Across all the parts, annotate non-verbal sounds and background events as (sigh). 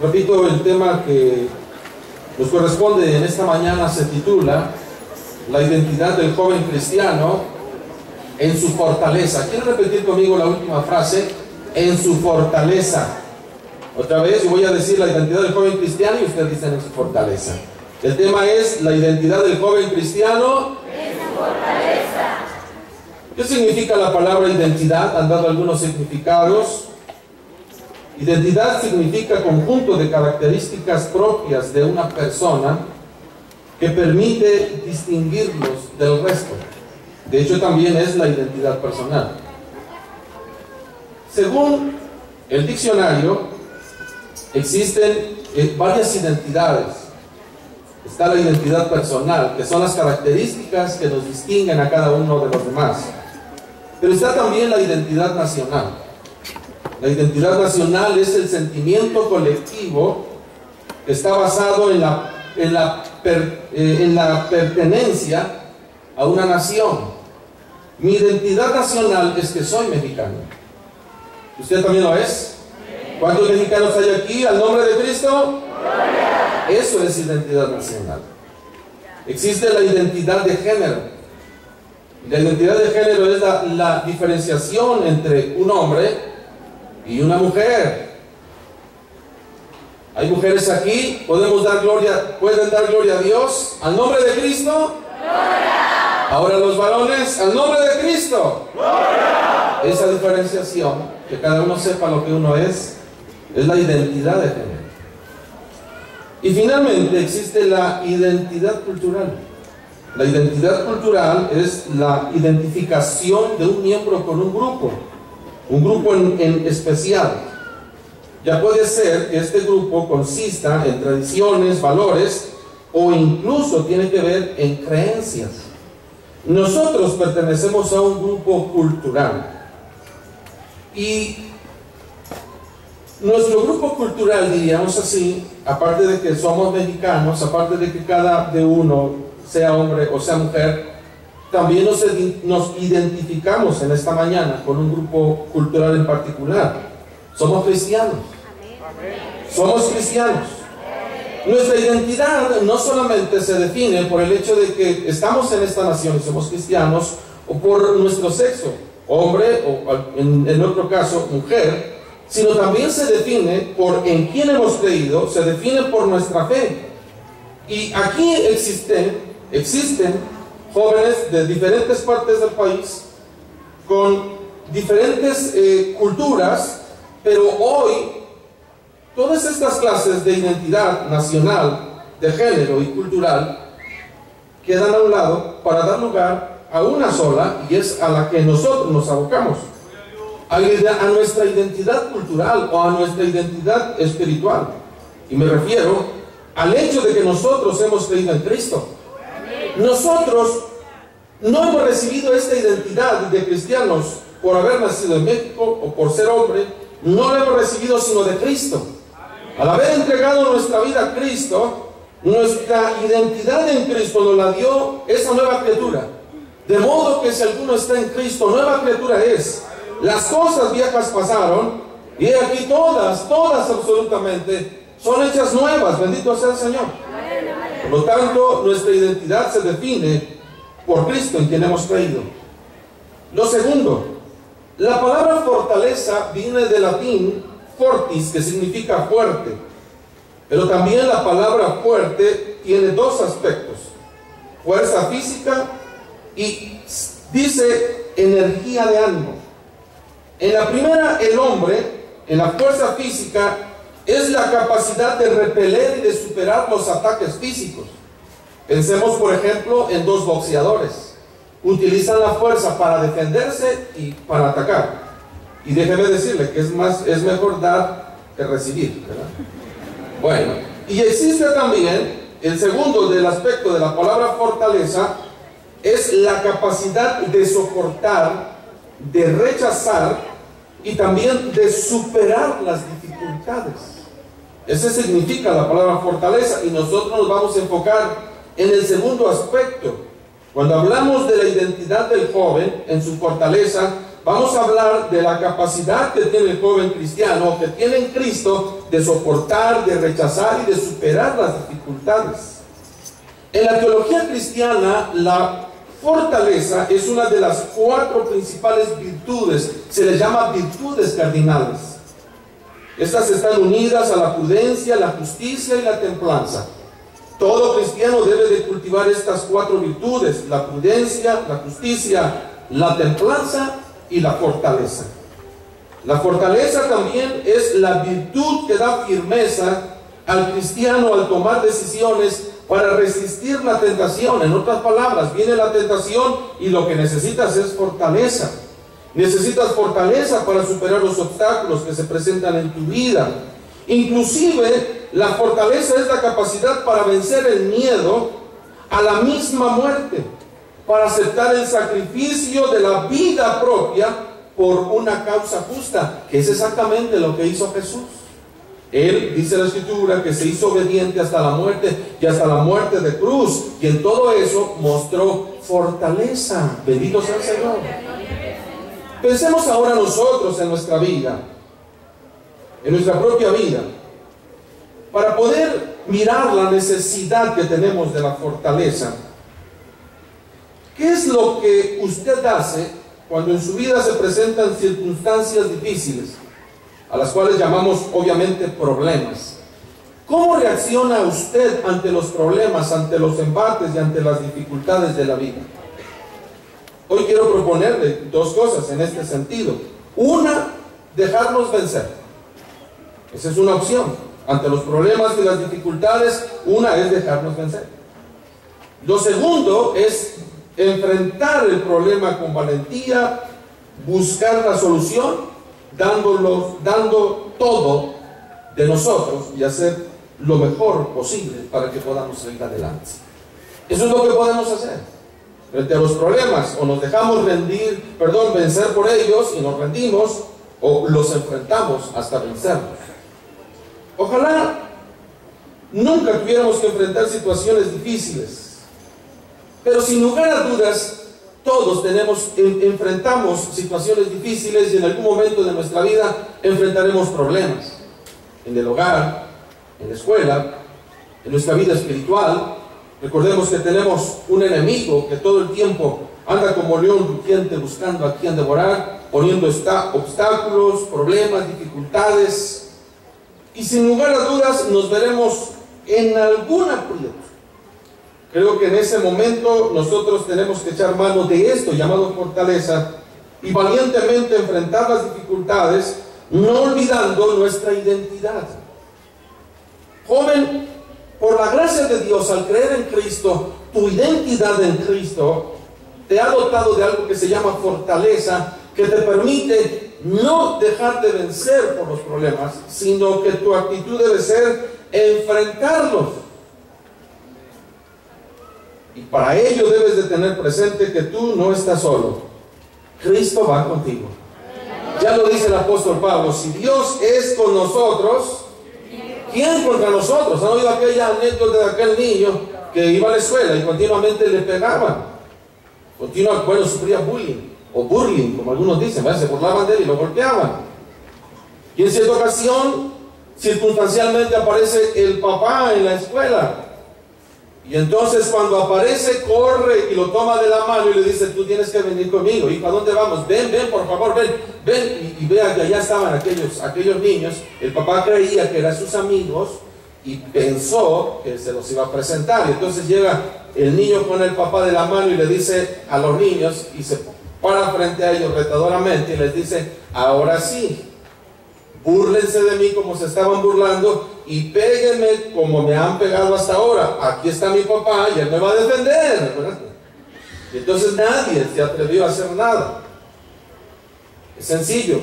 Repito, el tema que nos corresponde en esta mañana se titula La identidad del joven cristiano en su fortaleza. ¿Quieren repetir conmigo la última frase? En su fortaleza. Otra vez, yo voy a decir la identidad del joven cristiano y ustedes dicen en su fortaleza. El tema es la identidad del joven cristiano en su fortaleza. ¿Qué significa la palabra identidad? Han dado algunos significados. Identidad significa conjunto de características propias de una persona que permite distinguirlos del resto. De hecho, también es la identidad personal. Según el diccionario, existen eh, varias identidades. Está la identidad personal, que son las características que nos distinguen a cada uno de los demás. Pero está también la identidad nacional. La identidad nacional es el sentimiento colectivo que está basado en la, en la, eh, en la pertenencia a una nación. Mi identidad nacional es que soy mexicano. ¿Usted también lo es? ¿Cuántos mexicanos hay aquí al nombre de Cristo? Eso es identidad nacional. Existe la identidad de género. La identidad de género es la, la diferenciación entre un hombre y una mujer. Hay mujeres aquí, podemos dar gloria, pueden dar gloria a Dios al nombre de Cristo. Gloria. Ahora los varones, al nombre de Cristo. Gloria. Esa diferenciación, que cada uno sepa lo que uno es, es la identidad de género. Y finalmente existe la identidad cultural. La identidad cultural es la identificación de un miembro con un grupo un grupo en, especial. Ya puede ser que este grupo consista en tradiciones, valores o incluso tiene que ver en creencias. Nosotros pertenecemos a un grupo cultural y nuestro grupo cultural, diríamos así, aparte de que somos mexicanos, aparte de que cada de uno sea hombre o sea mujer, también nos, nos, identificamos en esta mañana con un grupo cultural en particular. Somos cristianos. Somos cristianos. Nuestra identidad no solamente se define por el hecho de que estamos en esta nación y somos cristianos, o por nuestro sexo, hombre o en, en otro caso mujer, sino también se define por en quién hemos creído, se define por nuestra fe. Y aquí existen, existen jóvenes de diferentes partes del país, con diferentes eh, culturas, pero hoy todas estas clases de identidad nacional, de género y cultural, quedan a un lado para dar lugar a una sola y es a la que nosotros nos abocamos, a, a nuestra identidad cultural o a nuestra identidad espiritual. Y me refiero al hecho de que nosotros hemos creído en Cristo. Nosotros no hemos recibido esta identidad de cristianos por haber nacido en México o por ser hombre, no la hemos recibido sino de Cristo. Al haber entregado nuestra vida a Cristo, nuestra identidad en Cristo nos la dio esa nueva criatura. De modo que si alguno está en Cristo, nueva criatura es. Las cosas viejas pasaron y aquí todas, todas absolutamente, son hechas nuevas. Bendito sea el Señor. Por lo tanto, nuestra identidad se define por Cristo en quien hemos creído. Lo segundo, la palabra fortaleza viene del latín fortis, que significa fuerte. Pero también la palabra fuerte tiene dos aspectos. Fuerza física y dice energía de ánimo. En la primera, el hombre, en la fuerza física, es la capacidad de repeler y de superar los ataques físicos. Pensemos, por ejemplo, en dos boxeadores. Utilizan la fuerza para defenderse y para atacar. Y déjeme decirle que es, más, es mejor dar que recibir. Bueno, y existe también el segundo del aspecto de la palabra fortaleza, es la capacidad de soportar, de rechazar y también de superar las dificultades. Ese significa la palabra fortaleza y nosotros nos vamos a enfocar en el segundo aspecto, cuando hablamos de la identidad del joven en su fortaleza, vamos a hablar de la capacidad que tiene el joven cristiano, que tiene en Cristo, de soportar, de rechazar y de superar las dificultades. En la teología cristiana, la fortaleza es una de las cuatro principales virtudes, se les llama virtudes cardinales. Estas están unidas a la prudencia, la justicia y la templanza. Todo cristiano debe de cultivar estas cuatro virtudes, la prudencia, la justicia, la templanza y la fortaleza. La fortaleza también es la virtud que da firmeza al cristiano al tomar decisiones para resistir la tentación. En otras palabras, viene la tentación y lo que necesitas es fortaleza. Necesitas fortaleza para superar los obstáculos que se presentan en tu vida. Inclusive, la fortaleza es la capacidad para vencer el miedo a la misma muerte para aceptar el sacrificio de la vida propia por una causa justa, que es exactamente lo que hizo Jesús. Él, dice la escritura, que se hizo obediente hasta la muerte y hasta la muerte de cruz. Y en todo eso mostró fortaleza. Bendito sea el Señor. Pensemos ahora nosotros en nuestra vida, en nuestra propia vida, para poder mirar la necesidad que tenemos de la fortaleza. ¿Qué es lo que usted hace cuando en su vida se presentan circunstancias difíciles, a las cuales llamamos obviamente problemas? ¿Cómo reacciona usted ante los problemas, ante los embates y ante las dificultades de la vida? Hoy quiero proponerle dos cosas en este sentido. Una, dejarnos vencer. Esa es una opción. Ante los problemas y las dificultades, una es dejarnos vencer. Lo segundo es enfrentar el problema con valentía, buscar la solución, dándolo, dando todo de nosotros y hacer lo mejor posible para que podamos salir adelante. Eso es lo que podemos hacer. Frente a los problemas, o nos dejamos rendir, perdón, vencer por ellos y nos rendimos, o los enfrentamos hasta vencerlos. Ojalá nunca tuviéramos que enfrentar situaciones difíciles, pero sin lugar a dudas, todos tenemos, enfrentamos situaciones difíciles y en algún momento de nuestra vida enfrentaremos problemas. En el hogar, en la escuela, en nuestra vida espiritual. Recordemos que tenemos un enemigo que todo el tiempo anda como león rugiente buscando a quien devorar, poniendo obstáculos, problemas, dificultades. Y sin lugar a dudas nos veremos en algún aprieto Creo que en ese momento nosotros tenemos que echar mano de esto llamado fortaleza y valientemente enfrentar las dificultades, no olvidando nuestra identidad. Joven, por la gracia de Dios, al creer en Cristo, tu identidad en Cristo te ha dotado de algo que se llama fortaleza, que te permite no dejar de vencer por los problemas, sino que tu actitud debe ser enfrentarlos y para ello debes de tener presente que tú no estás solo. Cristo va contigo. Ya lo dice el apóstol Pablo, si Dios es con nosotros, ¿quién contra nosotros? ¿Han oído aquella anécdota de aquel niño que iba a la escuela y continuamente le pegaban? Continua, bueno, sufría bullying o burling, como algunos dicen, se burlaban de él y lo golpeaban. Y en cierta ocasión, circunstancialmente aparece el papá en la escuela y entonces cuando aparece, corre y lo toma de la mano y le dice, tú tienes que venir conmigo. ¿Y para dónde vamos? Ven, ven, por favor, ven, ven. Y, vea que allá estaban aquellos, aquellos niños. El papá creía que eran sus amigos y pensó que se los iba a presentar. Y entonces llega el niño con el papá de la mano y le dice a los niños y se para frente a ellos retadoramente y les dice, ahora sí, Búrlense de mí como se estaban burlando y péguenme como me han pegado hasta ahora. Aquí está mi papá y él me va a defender. Y entonces nadie se atrevió a hacer nada. Es sencillo,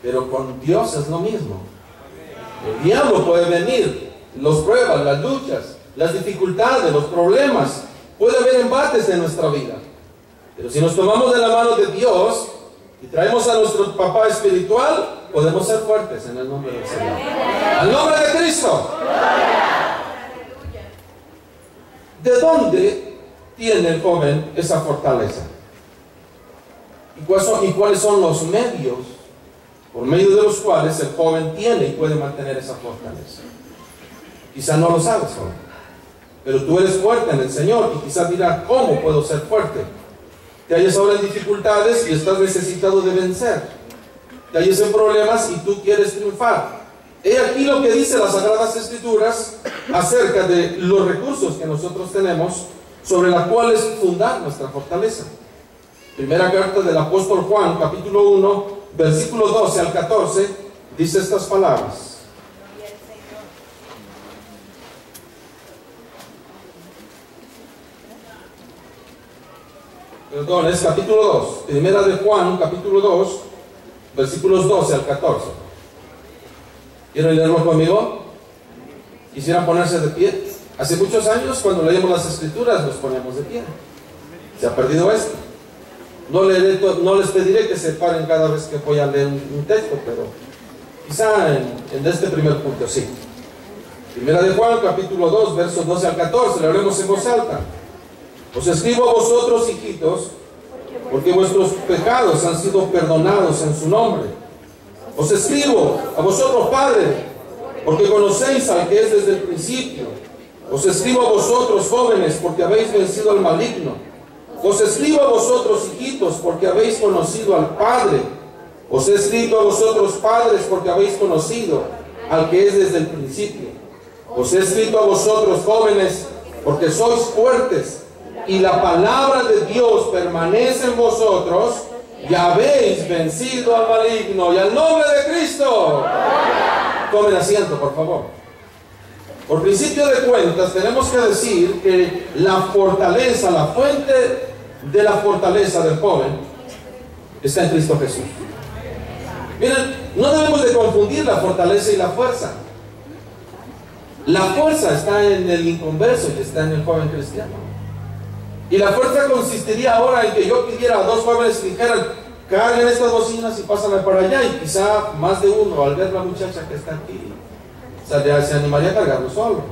pero con Dios es lo mismo. El diablo puede venir, los pruebas, las luchas, las dificultades, los problemas. Puede haber embates en nuestra vida. Pero si nos tomamos de la mano de Dios y traemos a nuestro papá espiritual, podemos ser fuertes en el nombre del Señor. Al nombre de Cristo. ¿De dónde tiene el joven esa fortaleza? ¿Y cuáles son, y cuáles son los medios por medio de los cuales el joven tiene y puede mantener esa fortaleza? Quizá no lo sabes, joven, pero tú eres fuerte en el Señor y quizás dirás, ¿cómo puedo ser fuerte? Te hallas ahora en dificultades y estás necesitado de vencer. Te hallas en problemas y tú quieres triunfar. He aquí lo que dice las Sagradas Escrituras acerca de los recursos que nosotros tenemos sobre los cuales fundar nuestra fortaleza. Primera carta del apóstol Juan, capítulo 1, versículo 12 al 14, dice estas palabras. Perdón, es capítulo 2. Primera de Juan, capítulo 2, versículos 12 al 14. ¿Quieren leerlo conmigo? ¿Quisieran ponerse de pie? Hace muchos años, cuando leemos las escrituras, nos ponemos de pie. Se ha perdido esto. No, leeré no les pediré que se paren cada vez que voy a leer un, texto, pero quizá en, en, este primer punto sí. Primera de Juan, capítulo 2, versos 12 al 14, leeremos en voz alta. Os escribo a vosotros, hijitos, porque vuestros pecados han sido perdonados en su nombre. Os escribo a vosotros, padres, porque conocéis al que es desde el principio. Os escribo a vosotros, jóvenes, porque habéis vencido al maligno. Os escribo a vosotros, hijitos, porque habéis conocido al Padre. Os he escrito a vosotros, padres, porque habéis conocido al que es desde el principio. Os he escrito a vosotros, jóvenes, porque sois fuertes y la palabra de Dios permanece en vosotros y habéis vencido al maligno y al nombre de Cristo. Tomen asiento, por favor. Por principio de cuentas, tenemos que decir que la fortaleza, la fuente de la fortaleza del joven está en Cristo Jesús. Miren, no debemos de confundir la fortaleza y la fuerza. La fuerza está en el inconverso y está en el joven cristiano. Y la fuerza consistiría ahora en que yo pidiera a dos jóvenes que dijeran, carguen estas bocinas y pásame para allá. Y quizá más de uno, al ver la muchacha que está aquí, se animaría a cargarlo solo.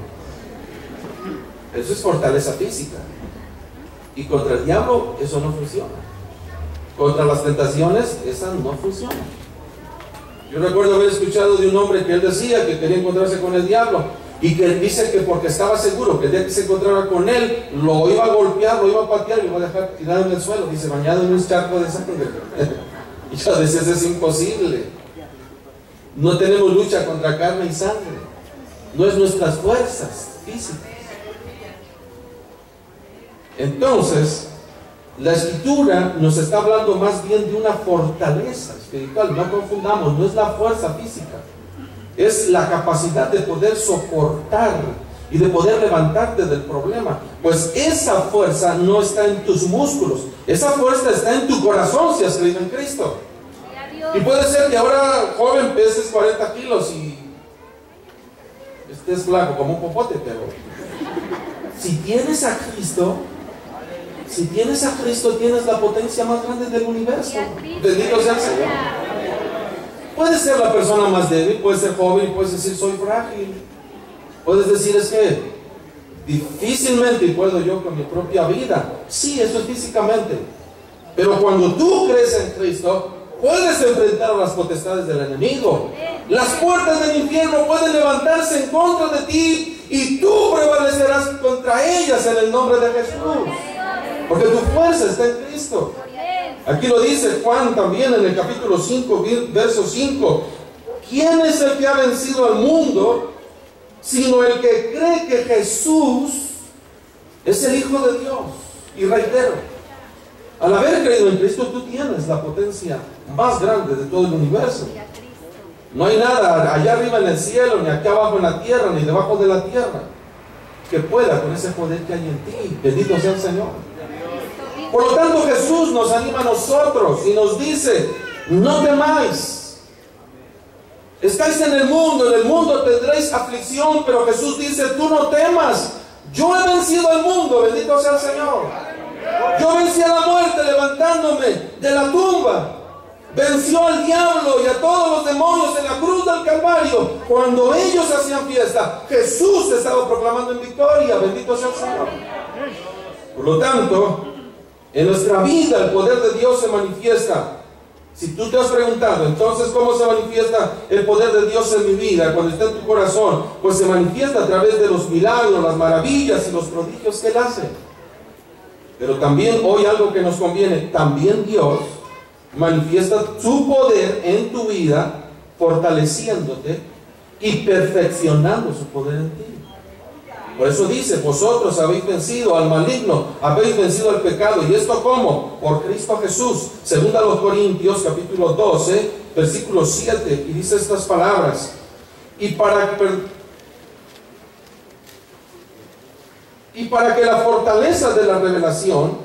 Eso es fortaleza física. Y contra el diablo eso no funciona. Contra las tentaciones, esa no funciona. Yo recuerdo haber escuchado de un hombre que él decía que quería encontrarse con el diablo y que dice que porque estaba seguro que el día que se encontrara con él, lo iba a golpear, lo iba a patear lo iba a dejar tirado en el suelo, dice, bañado en un charco de sangre. (laughs) y yo decía, eso es imposible. No tenemos lucha contra carne y sangre. No es nuestras fuerzas físicas. Entonces, la escritura nos está hablando más bien de una fortaleza espiritual. No confundamos, no es la fuerza física es la capacidad de poder soportar y de poder levantarte del problema. Pues esa fuerza no está en tus músculos, esa fuerza está en tu corazón si has creído en Cristo. Y puede ser que ahora joven peses 40 kilos y estés flaco como un popote, pero si tienes a Cristo, si tienes a Cristo, tienes la potencia más grande del universo. Bendito sea el Señor. Puedes ser la persona más débil, puedes ser joven puedes decir soy frágil. Puedes decir es que difícilmente puedo yo con mi propia vida. Sí, eso es físicamente. Pero cuando tú crees en Cristo, puedes enfrentar las potestades del enemigo. Las puertas del infierno pueden levantarse en contra de ti y tú prevalecerás contra ellas en el nombre de Jesús. Porque tu fuerza está en Cristo. Aquí lo dice Juan también en el capítulo 5, verso 5. ¿Quién es el que ha vencido al mundo sino el que cree que Jesús es el Hijo de Dios? Y reitero, al haber creído en Cristo tú tienes la potencia más grande de todo el universo. No hay nada allá arriba en el cielo, ni aquí abajo en la tierra, ni debajo de la tierra, que pueda con ese poder que hay en ti. Bendito sea el Señor. Por lo tanto, Jesús nos anima a nosotros y nos dice, no temáis. Estáis en el mundo, en el mundo tendréis aflicción, pero Jesús dice, tú no temas. Yo he vencido al mundo, bendito sea el Señor. Yo vencí a la muerte levantándome de la tumba. Venció al diablo y a todos los demonios en la cruz del Calvario. Cuando ellos hacían fiesta, Jesús estaba proclamando en victoria. Bendito sea el Señor. Por lo tanto, En nuestra vida el poder de Dios se manifiesta. Si tú te has preguntado, entonces, ¿cómo se manifiesta el poder de Dios en mi vida cuando está en tu corazón? Pues se manifiesta a través de los milagros, las maravillas y los prodigios que Él hace. Pero también hoy algo que nos conviene, también Dios manifiesta su poder en tu vida, fortaleciéndote y perfeccionando su poder en ti. Por eso dice, vosotros habéis vencido al maligno, habéis vencido al pecado. ¿Y esto cómo? Por Cristo Jesús. Segunda a los Corintios, capítulo 12, versículo 7, y dice estas palabras. Y para, y para que la fortaleza de la revelación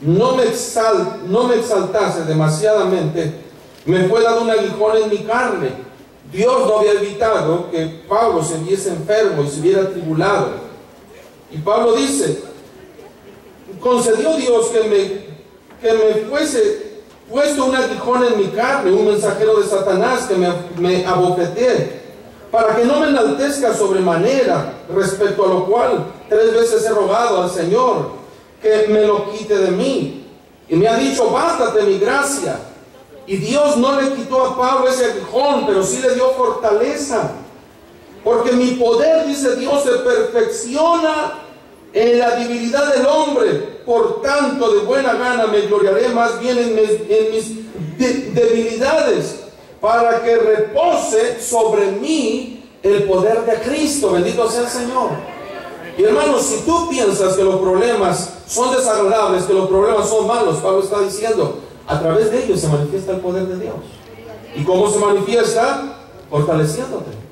no me, no me exaltase demasiadamente, me fue dado un aguijón en mi carne. Dios no había evitado que Pablo se viese enfermo y se viera tribulado. Y Pablo dice, concedió Dios que me, que me fuese puesto un aguijón en mi carne, un mensajero de Satanás que me, me para que no me enaltezca sobremanera, respecto a lo cual tres veces he rogado al Señor que me lo quite de mí. Y me ha dicho, bástate mi gracia. Y Dios no le quitó a Pablo ese aguijón, pero sí le dio fortaleza. Porque mi poder, dice Dios, se perfecciona en la debilidad del hombre. Por tanto, de buena gana me gloriaré más bien en mis, debilidades, para que repose sobre mí el poder de Cristo. Bendito sea el Señor. Y hermanos, si tú piensas que los problemas son desagradables, que los problemas son malos, Pablo está diciendo, a través de ellos se manifiesta el poder de Dios. ¿Y cómo se manifiesta? Fortaleciéndote.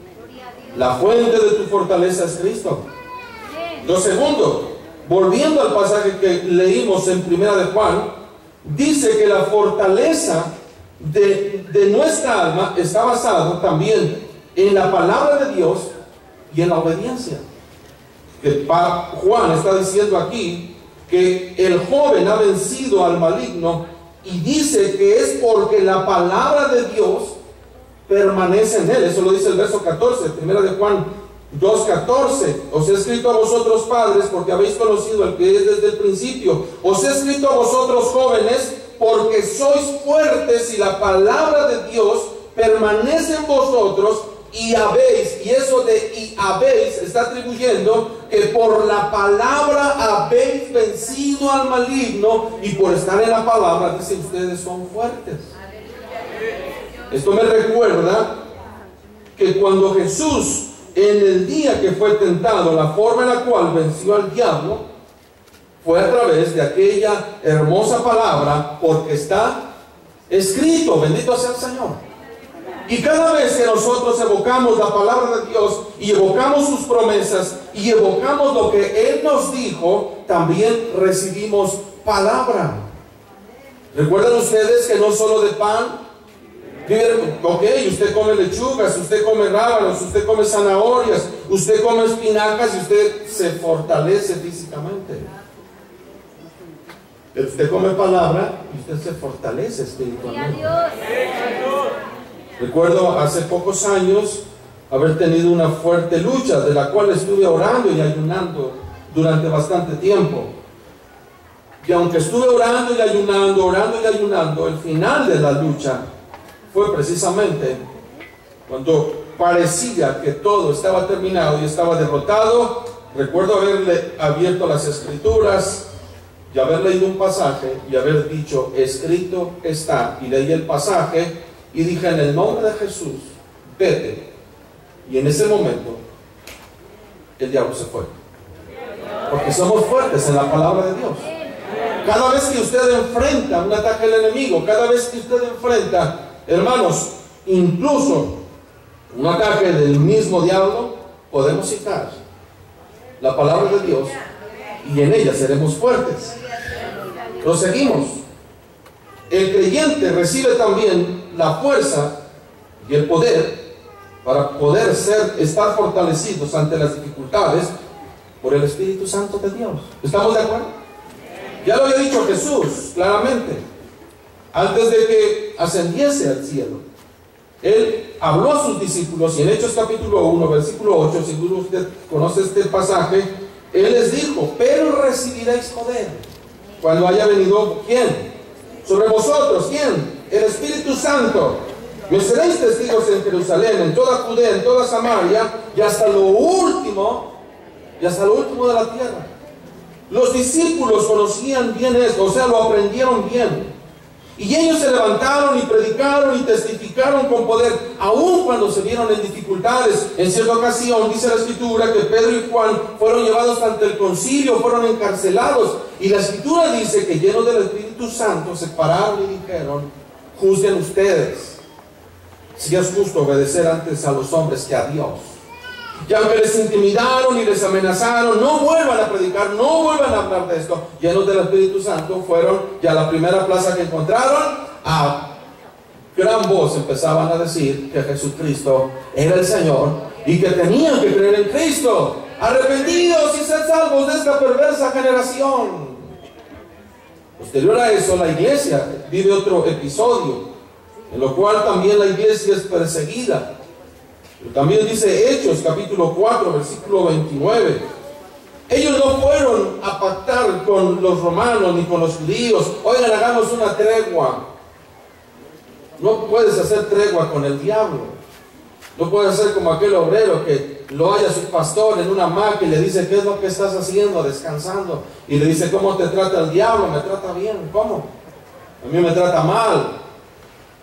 La fuente de tu fortaleza es Cristo. Lo segundo, volviendo al pasaje que leímos en Primera de Juan, dice que la fortaleza de, de nuestra alma está basado también en la palabra de Dios y en la obediencia. Que Juan está diciendo aquí que el joven ha vencido al maligno y dice que es porque la palabra de Dios permanece en él. Eso lo dice el verso 14, primera de Juan 2.14. Os he escrito a vosotros padres porque habéis conocido al que es desde el principio. Os he escrito a vosotros jóvenes porque sois fuertes y la palabra de Dios permanece en vosotros y habéis, y eso de y habéis está atribuyendo que por la palabra habéis vencido al maligno y por estar en la palabra, dice ustedes son fuertes. Esto me recuerda que cuando Jesús en el día que fue tentado, la forma en la cual venció al diablo, fue a través de aquella hermosa palabra, porque está escrito, bendito sea el Señor. Y cada vez que nosotros evocamos la palabra de Dios y evocamos sus promesas y evocamos lo que Él nos dijo, también recibimos palabra. ¿Recuerdan ustedes que no solo de pan? Ok, usted come lechugas, usted come rábanos, usted come zanahorias, usted come espinacas y usted se fortalece físicamente. Usted come palabra y usted se fortalece espiritualmente. Recuerdo hace pocos años haber tenido una fuerte lucha de la cual estuve orando y ayunando durante bastante tiempo. Y aunque estuve orando y ayunando, orando y ayunando, el final de la lucha fue precisamente cuando parecía que todo estaba terminado y estaba derrotado. Recuerdo haberle abierto las escrituras y haber leído un pasaje y haber dicho, escrito está, y leí el pasaje y dije, en el nombre de Jesús, vete. Y en ese momento, el diablo se fue. Porque somos fuertes en la palabra de Dios. Cada vez que usted enfrenta un ataque del enemigo, cada vez que usted enfrenta, hermanos, incluso un ataque del mismo diablo, podemos citar la palabra de Dios y en ella seremos fuertes. Proseguimos. El creyente recibe también la fuerza y el poder para poder ser, estar fortalecidos ante las dificultades por el Espíritu Santo de Dios. ¿Estamos de acuerdo? Ya lo había dicho Jesús claramente, antes de que ascendiese al cielo. Él habló a sus discípulos y en Hechos capítulo 1, versículo 8, seguro usted conoce este pasaje, Él les dijo, pero recibiréis poder cuando haya venido, ¿quién? Sobre vosotros, ¿quién? El Espíritu Santo. Me seréis testigos en Jerusalén, en toda Judea, en toda Samaria y hasta lo último, y hasta lo último de la tierra. Los discípulos conocían bien esto, o sea, lo aprendieron bien. Y ellos se levantaron y predicaron y testificaron con poder, aun cuando se vieron en dificultades. En cierta ocasión dice la escritura que Pedro y Juan fueron llevados ante el concilio, fueron encarcelados. Y la escritura dice que llenos del Espíritu Santo se pararon y dijeron, juzguen ustedes si es justo obedecer antes a los hombres que a Dios. Y aunque les intimidaron y les amenazaron, no vuelvan a predicar, no vuelvan a hablar de esto. Llenos del Espíritu Santo, fueron ya a la primera plaza que encontraron, a gran voz empezaban a decir que Jesucristo era el Señor y que tenían que creer en Cristo. Arrepentidos y ser salvos de esta perversa generación. Posterior a eso, la iglesia vive otro episodio, en lo cual también la iglesia es perseguida. También dice Hechos capítulo 4, versículo 29. Ellos no fueron a pactar con los romanos ni con los judíos. Oigan, hagamos una tregua. No puedes hacer tregua con el diablo. No puedes hacer como aquel obrero que lo haya su pastor en una hamaca y le dice, ¿qué es lo que estás haciendo? Descansando. Y le dice, ¿cómo te trata el diablo? Me trata bien. ¿Cómo? A mí me trata mal.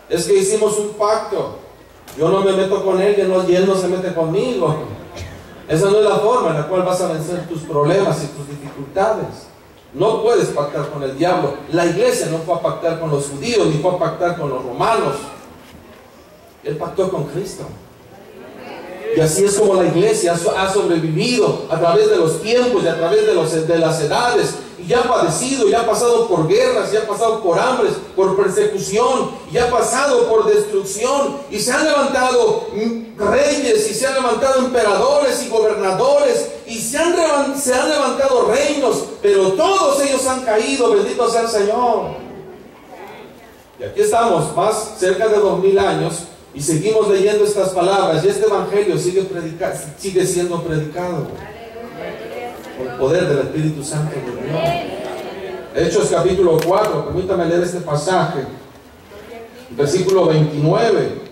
Es que hicimos un pacto. Yo no me meto con él y él no, se mete conmigo. Esa no es la forma en la cual vas a vencer tus problemas y tus dificultades. No puedes pactar con el diablo. La iglesia no fue a pactar con los judíos ni fue a pactar con los romanos. Él pactó con Cristo. Y así es como la iglesia ha sobrevivido a través de los tiempos y a través de, los, de las edades. Ya ha padecido, ya ha pasado por guerras, ya ha pasado por hambres, por persecución, ya ha pasado por destrucción. Y se han levantado reyes y se han levantado emperadores y gobernadores y se han, se han levantado reinos, pero todos ellos han caído, bendito sea el Señor. Y aquí estamos, más cerca de dos mil años, y seguimos leyendo estas palabras y este evangelio sigue, predica, sigue siendo predicado el poder del Espíritu Santo de Dios. Hechos capítulo 4, permítame leer este pasaje, versículo 29.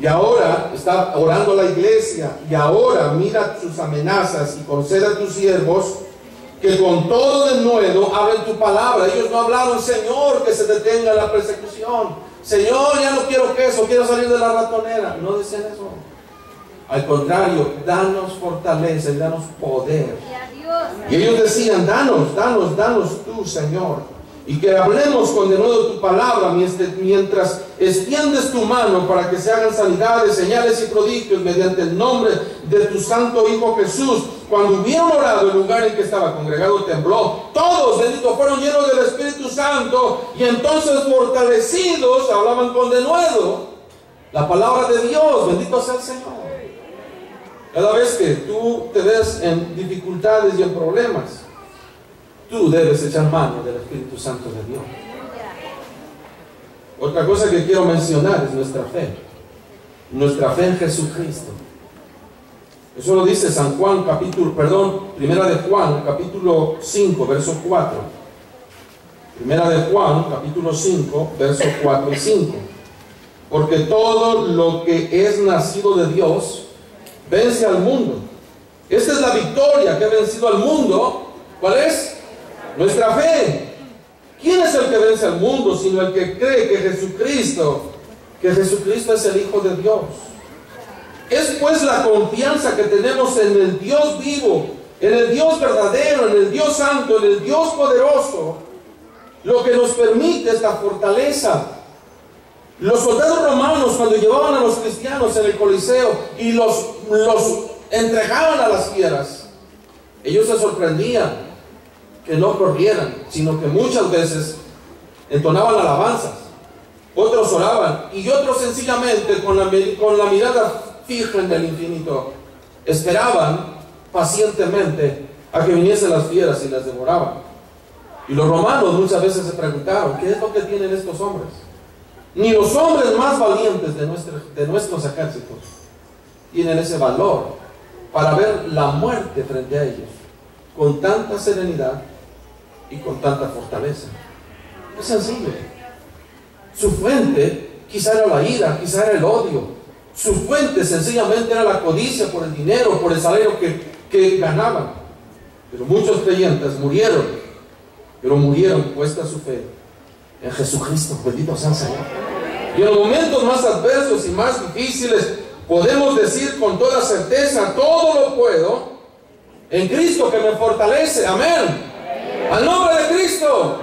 Y ahora está orando la iglesia y ahora mira sus amenazas y concede a tus siervos que con todo de nuevo hablen tu palabra. Ellos no hablaron, Señor, que se detenga la persecución. Señor, ya no quiero queso, quiero salir de la ratonera. No dicen eso. Al contrario, danos fortaleza y danos poder. Y ellos decían, danos, danos, danos tú, Señor. Y que hablemos con de nuevo tu palabra mientras extiendes tu mano para que se hagan sanidades, señales y prodigios mediante el nombre de tu santo Hijo Jesús. Cuando hubieron orado, el lugar en que estaba congregado tembló. Todos, bendito, fueron llenos del Espíritu Santo y entonces fortalecidos hablaban con de nuevo la palabra de Dios. Bendito sea el Señor. Cada vez que tú te ves en dificultades y en problemas, tú debes echar mano del Espíritu Santo de Dios. Otra cosa que quiero mencionar es nuestra fe. Nuestra fe en Jesucristo. Eso lo dice San Juan capítulo, perdón, primera de Juan capítulo 5, verso 4. Primera de Juan capítulo 5, verso 4 y 5. Porque todo lo que es nacido de Dios vence al mundo. Esta es la victoria que ha vencido al mundo. ¿Cuál es? Nuestra fe. ¿Quién es el que vence al mundo sino el que cree que Jesucristo, que Jesucristo es el Hijo de Dios? Es pues la confianza que tenemos en el Dios vivo, en el Dios verdadero, en el Dios santo, en el Dios poderoso, lo que nos permite esta fortaleza. Los soldados romanos cuando llevaban a los cristianos en el Coliseo y los, los entregaban a las fieras, ellos se sorprendían que no corrieran, sino que muchas veces entonaban alabanzas, otros oraban y otros sencillamente con la, con la mirada fija en el infinito esperaban pacientemente a que viniesen las fieras y las devoraban. Y los romanos muchas veces se preguntaron, ¿qué es lo que tienen estos hombres? Ni los hombres más valientes de, de nuestros ejércitos tienen ese valor para ver la muerte frente a ellos con tanta serenidad y con tanta fortaleza? Es sencillo. Su fuente quizá era la ira, quizá era el odio. Su fuente sencillamente era la codicia por el dinero, por el salario que, que ganaban. Pero muchos creyentes murieron, pero murieron puesta su fe en Jesucristo, bendito sea el Señor. Y en los momentos más adversos y más difíciles podemos decir con toda certeza, todo lo puedo en Cristo que me fortalece. Amén. Al nombre de Cristo.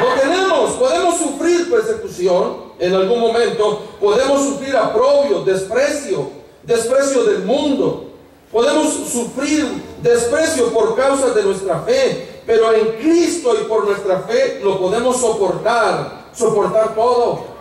Lo tenemos. Podemos sufrir persecución en algún momento. Podemos sufrir aprobio, desprecio, desprecio del mundo. Podemos sufrir desprecio por causa de nuestra fe. Pero en Cristo y por nuestra fe lo podemos soportar. Soportar todo.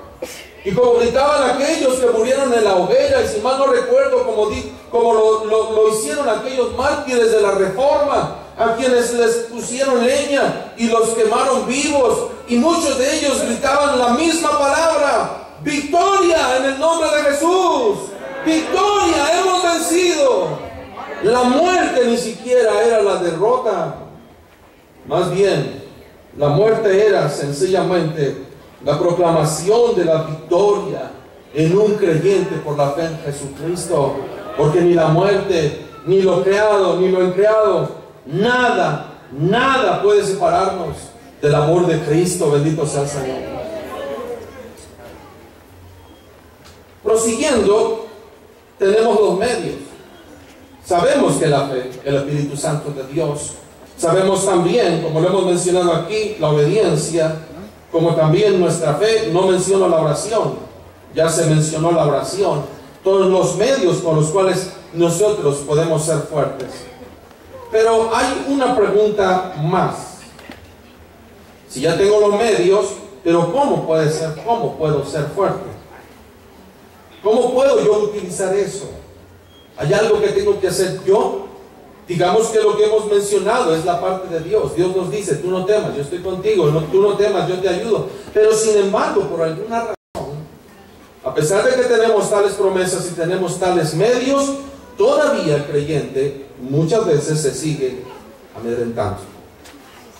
Y como gritaban aquellos que murieron en la hoguera, y si mal no recuerdo, como, di, como lo, lo, lo, hicieron aquellos mártires de la reforma, a quienes les pusieron leña y los quemaron vivos, y muchos de ellos gritaban la misma palabra, victoria en el nombre de Jesús, victoria, hemos vencido. La muerte ni siquiera era la derrota, más bien, la muerte era sencillamente la proclamación de la victoria en un creyente por la fe en Jesucristo. Porque ni la muerte, ni lo creado, ni lo increado, nada, nada puede separarnos del amor de Cristo. Bendito sea el Señor. Prosiguiendo, tenemos los medios. Sabemos que la fe, el Espíritu Santo de Dios. Sabemos también, como lo hemos mencionado aquí, la obediencia como también nuestra fe, no menciono la oración, ya se mencionó la oración, todos los medios con los cuales nosotros podemos ser fuertes. Pero hay una pregunta más. Si ya tengo los medios, pero ¿cómo puede ser? ¿Cómo puedo ser fuerte? ¿Cómo puedo yo utilizar eso? ¿Hay algo que tengo que hacer yo Digamos que lo que hemos mencionado es la parte de Dios. Dios nos dice, tú no temas, yo estoy contigo, tú no temas, yo te ayudo. Pero sin embargo, por alguna razón, a pesar de que tenemos tales promesas y tenemos tales medios, todavía el creyente muchas veces se sigue amedrentando.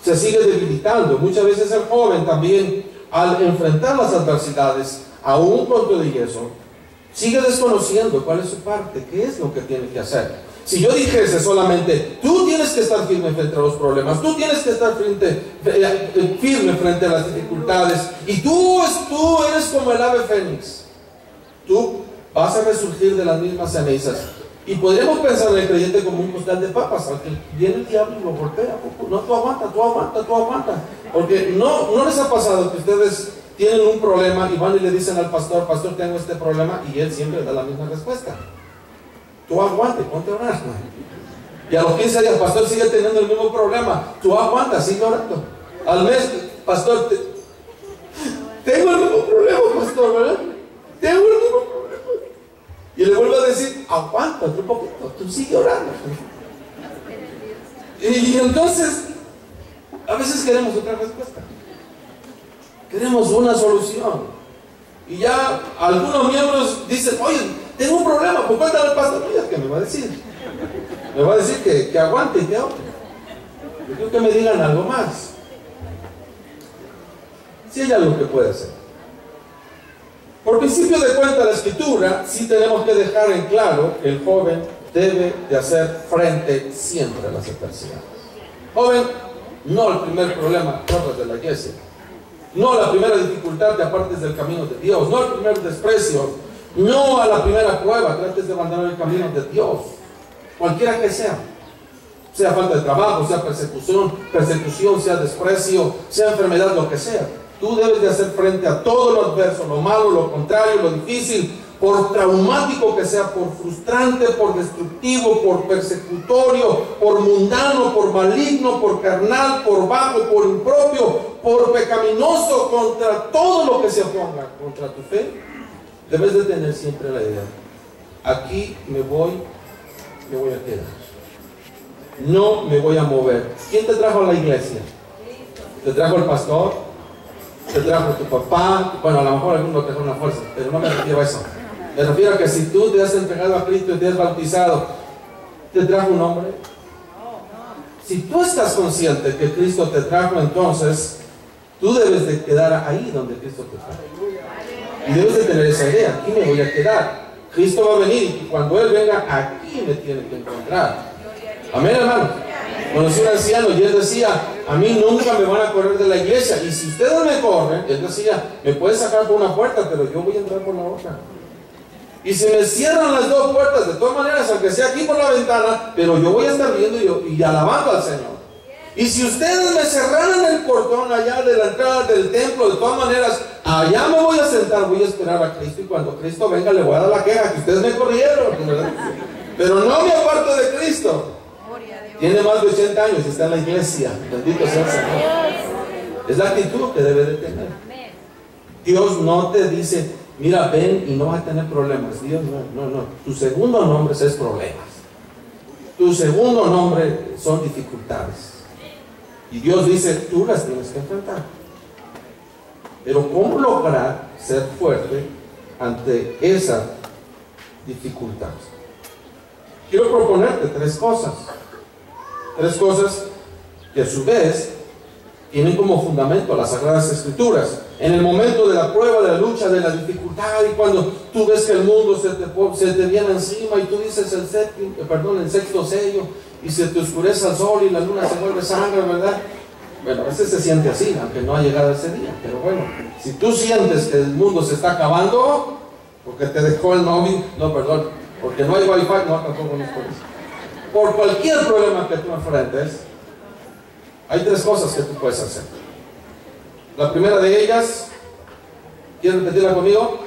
Se sigue debilitando. Muchas veces el joven también, al enfrentar las adversidades, aún con todo y eso, sigue desconociendo cuál es su parte, qué es lo que tiene que hacer. Si yo dijese solamente, tú tienes que estar firme frente a los problemas, tú tienes que estar frente, eh, firme frente a las dificultades, y tú, tú eres como el ave fénix, tú vas a resurgir de las mismas cenizas. Y podríamos pensar en el creyente como un costal de papas, al que viene el diablo y lo golpea. No, tú aguanta, tú aguanta, tú aguanta. Porque no, no les ha pasado que ustedes tienen un problema y van y le dicen al pastor, pastor, tengo este problema, y él siempre da la misma respuesta. Tú aguante, ponte a orar. Y a los 15 días, pastor sigue teniendo el mismo problema. Tú aguanta, sigue orando. Al mes, pastor, tengo el mismo problema, pastor, ¿verdad? Tengo el mismo problema. Y le vuelvo a decir, aguanta otro poquito, tú sigue orando. Y entonces, a veces queremos otra respuesta. Queremos una solución. Y ya algunos miembros dicen, oye, tengo un problema, pues cuéntale al pastor, ¿qué me va a decir? Me va a decir que, que aguante y que ore. Yo quiero que me digan algo más. Si hay algo que puede hacer. Por principio de cuenta la escritura, sí tenemos que dejar en claro que el joven debe de hacer frente siempre a las adversidades. Joven, no el primer problema, de la iglesia. No la primera dificultad te apartes del camino de Dios. No el primer desprecio no a la primera prueba, trates de abandonar el camino de Dios, cualquiera que sea. Sea falta de trabajo, sea persecución, persecución, sea desprecio, sea enfermedad, lo que sea. Tú debes de hacer frente a todo lo adverso, lo malo, lo contrario, lo difícil, por traumático que sea, por frustrante, por destructivo, por persecutorio, por mundano, por maligno, por carnal, por bajo, por impropio, por pecaminoso, contra todo lo que se oponga contra tu fe Debes de tener siempre la idea, aquí me voy, me voy a quedar. No me voy a mover. ¿Quién te trajo a la iglesia? ¿Te trajo el pastor? ¿Te trajo tu papá? Bueno, a lo mejor alguno te trajo una fuerza, pero no me refiero a eso. Me refiero a que si tú te has entregado a Cristo y te has bautizado, ¿te trajo un hombre? Si tú estás consciente que Cristo te trajo, entonces tú debes de quedar ahí donde Cristo te trajo. Y debes de tener esa idea, aquí me voy a quedar. Cristo va a venir y cuando Él venga, aquí me tiene que encontrar. Amén, hermano. Conocí un anciano y él decía, a mí nunca me van a correr de la iglesia. Y si ustedes me corren, él decía, me pueden sacar por una puerta, pero yo voy a entrar por la otra. Y si me cierran las dos puertas, de todas maneras, aunque sea aquí por la ventana, pero yo voy a estar viendo y, y alabando al Señor. Y si ustedes me cerraran el portón allá de la entrada del templo, de todas maneras, allá me voy a sentar, voy a esperar a Cristo y cuando Cristo venga le voy a dar la queja que ustedes me corrieron. Pero no me aparto de Cristo. Tiene más de 80 años y está en la iglesia. Bendito sea el Señor. Es la actitud que debe de tener. Dios no te dice, mira, ven y no vas a tener problemas. Dios no, no, no. Tu segundo nombre es problemas. Tu segundo nombre son dificultades. Y Dios dice, tú las tienes que enfrentar. Pero ¿cómo lograr ser fuerte ante esa dificultad? Quiero proponerte tres cosas. Tres cosas que a su vez tienen como fundamento las Sagradas Escrituras. En el momento de la prueba, de la lucha, de la dificultad, y cuando tú ves que el mundo se te, se viene encima y tú dices el, séptimo, el sexto sello, y se te oscurece el sol y la luna se vuelve sangre, ¿verdad? Bueno, a veces se siente así, aunque no ha llegado ese día. Pero bueno, si tú sientes que el mundo se está acabando, porque te dejó el novio, no, perdón, porque no hay wifi, no, tampoco no es por eso. Por cualquier problema que tú enfrentes, hay tres cosas que tú puedes hacer. La primera de ellas, ¿quieres repetirla conmigo?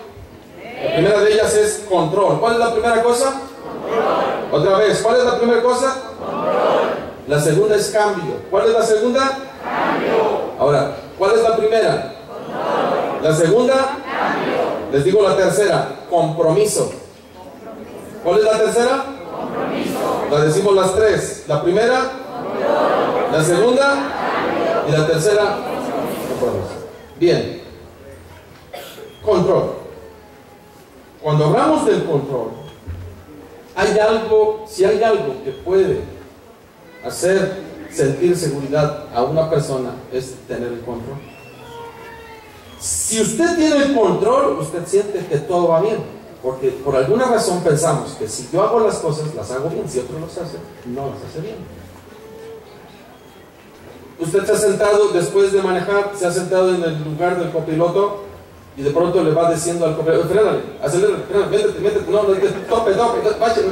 La primera de ellas es control. ¿Cuál es la primera cosa? Control. Otra vez, ¿cuál es la primera cosa? La segunda es cambio. ¿Cuál es la segunda? Cambio. Ahora, ¿cuál es la primera? Control. La segunda? Cambio. Les digo la tercera, compromiso. ¿Cuál es la tercera? Compromiso. La decimos las tres. La primera, Control. la segunda Cambio. y la tercera, compromiso. Bien. Control. Cuando hablamos del control, hay algo, si hay algo que puede hacer sentir seguridad a una persona, es tener el control. Si usted tiene el control, usted siente que todo va bien. Porque por alguna razón pensamos que si yo hago las cosas, las hago bien. Si otro las hace, no las hace bien. Usted se ha sentado después de manejar, se ha sentado en el lugar del copiloto y de pronto le va diciendo al copiloto, frénale, acelera, frénale, métete, métete, no, no, tope, tope.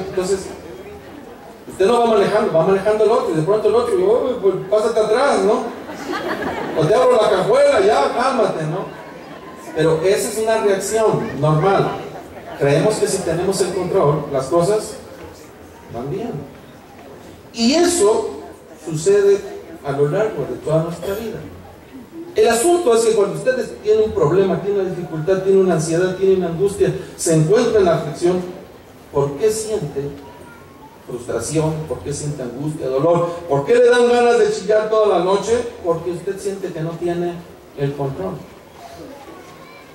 Entonces, usted no va manejando, va manejando el otro y de pronto el otro, pues pásate atrás, ¿no? O te abro la cajuela, ya, cálmate, ¿no? Pero esa es una reacción normal. Creemos que si tenemos el control, las cosas van bien. Y eso sucede a lo largo de toda nuestra vida. El asunto es que cuando usted tiene un problema, tiene una dificultad, tiene una ansiedad, tiene una angustia, se encuentra en la aflicción, ¿por qué siente frustración? ¿Por qué siente angustia, dolor? ¿Por qué le dan ganas de chillar toda la noche? Porque usted siente que no tiene el control.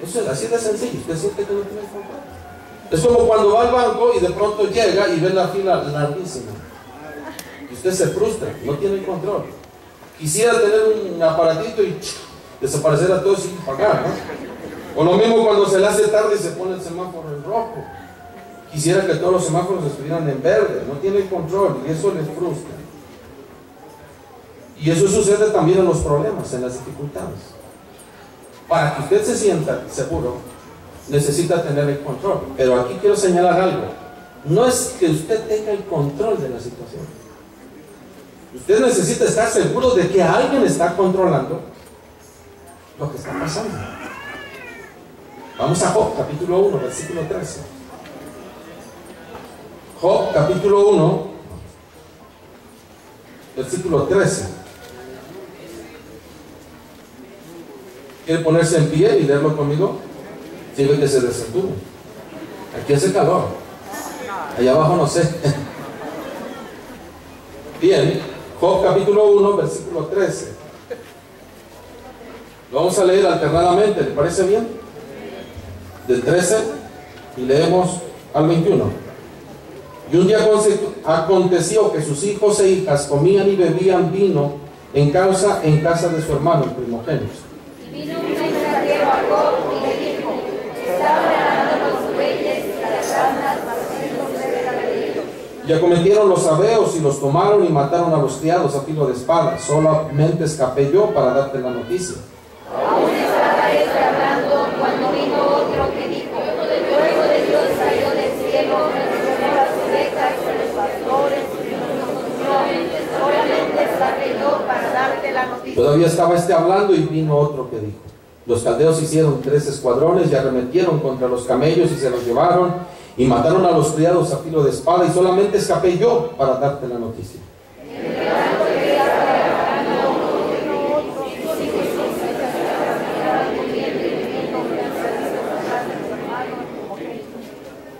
Eso es así de sencillo, usted siente que no tiene el control. Es como cuando va al banco y de pronto llega y ve la fila larguísima. Y usted se frustra, no tiene el control. Quisiera tener un aparatito y desaparecer a todos sin pagar, ¿no? O lo mismo cuando se le hace tarde y se pone el semáforo en rojo. Quisiera que todos los semáforos estuvieran en verde, no tiene el control y eso les frustra. Y eso sucede también en los problemas, en las dificultades. Para que usted se sienta seguro, necesita tener el control. Pero aquí quiero señalar algo. No es que usted tenga el control de la situación. Usted necesita estar seguro de que alguien está controlando lo que está pasando. Vamos a Job, capítulo 1, versículo 13. Job, capítulo 1, versículo 13. ¿Quiere ponerse en pie y leerlo conmigo? Sirve que se desentume. Aquí hace calor. Allá abajo no sé. (laughs) Bien, Job capítulo 1, versículo 13. Lo vamos a leer alternadamente, ¿le parece bien? Del 13 y leemos al 21. Y un día aconte- aconteció que sus hijos e hijas comían y bebían vino en casa, en casa de su hermano, el primogénito. Y vino un mensajero a Job y le dijo, estaban arando los bueyes y las. Y acometieron los sabeos y los tomaron y mataron a los criados a filo de espada. Solamente escapé yo para darte la noticia. Aún estaba este hablando cuando vino otro que dijo, luego de Dios salió del cielo, mencionó las ovejas y los pastores, y nos solamente, solamente escapé yo para darte la noticia. Todavía estaba este hablando y vino otro que dijo. Los caldeos hicieron tres escuadrones y arremetieron contra los camellos y se los llevaron y mataron a los criados a filo de espada y solamente escapé yo para darte la noticia.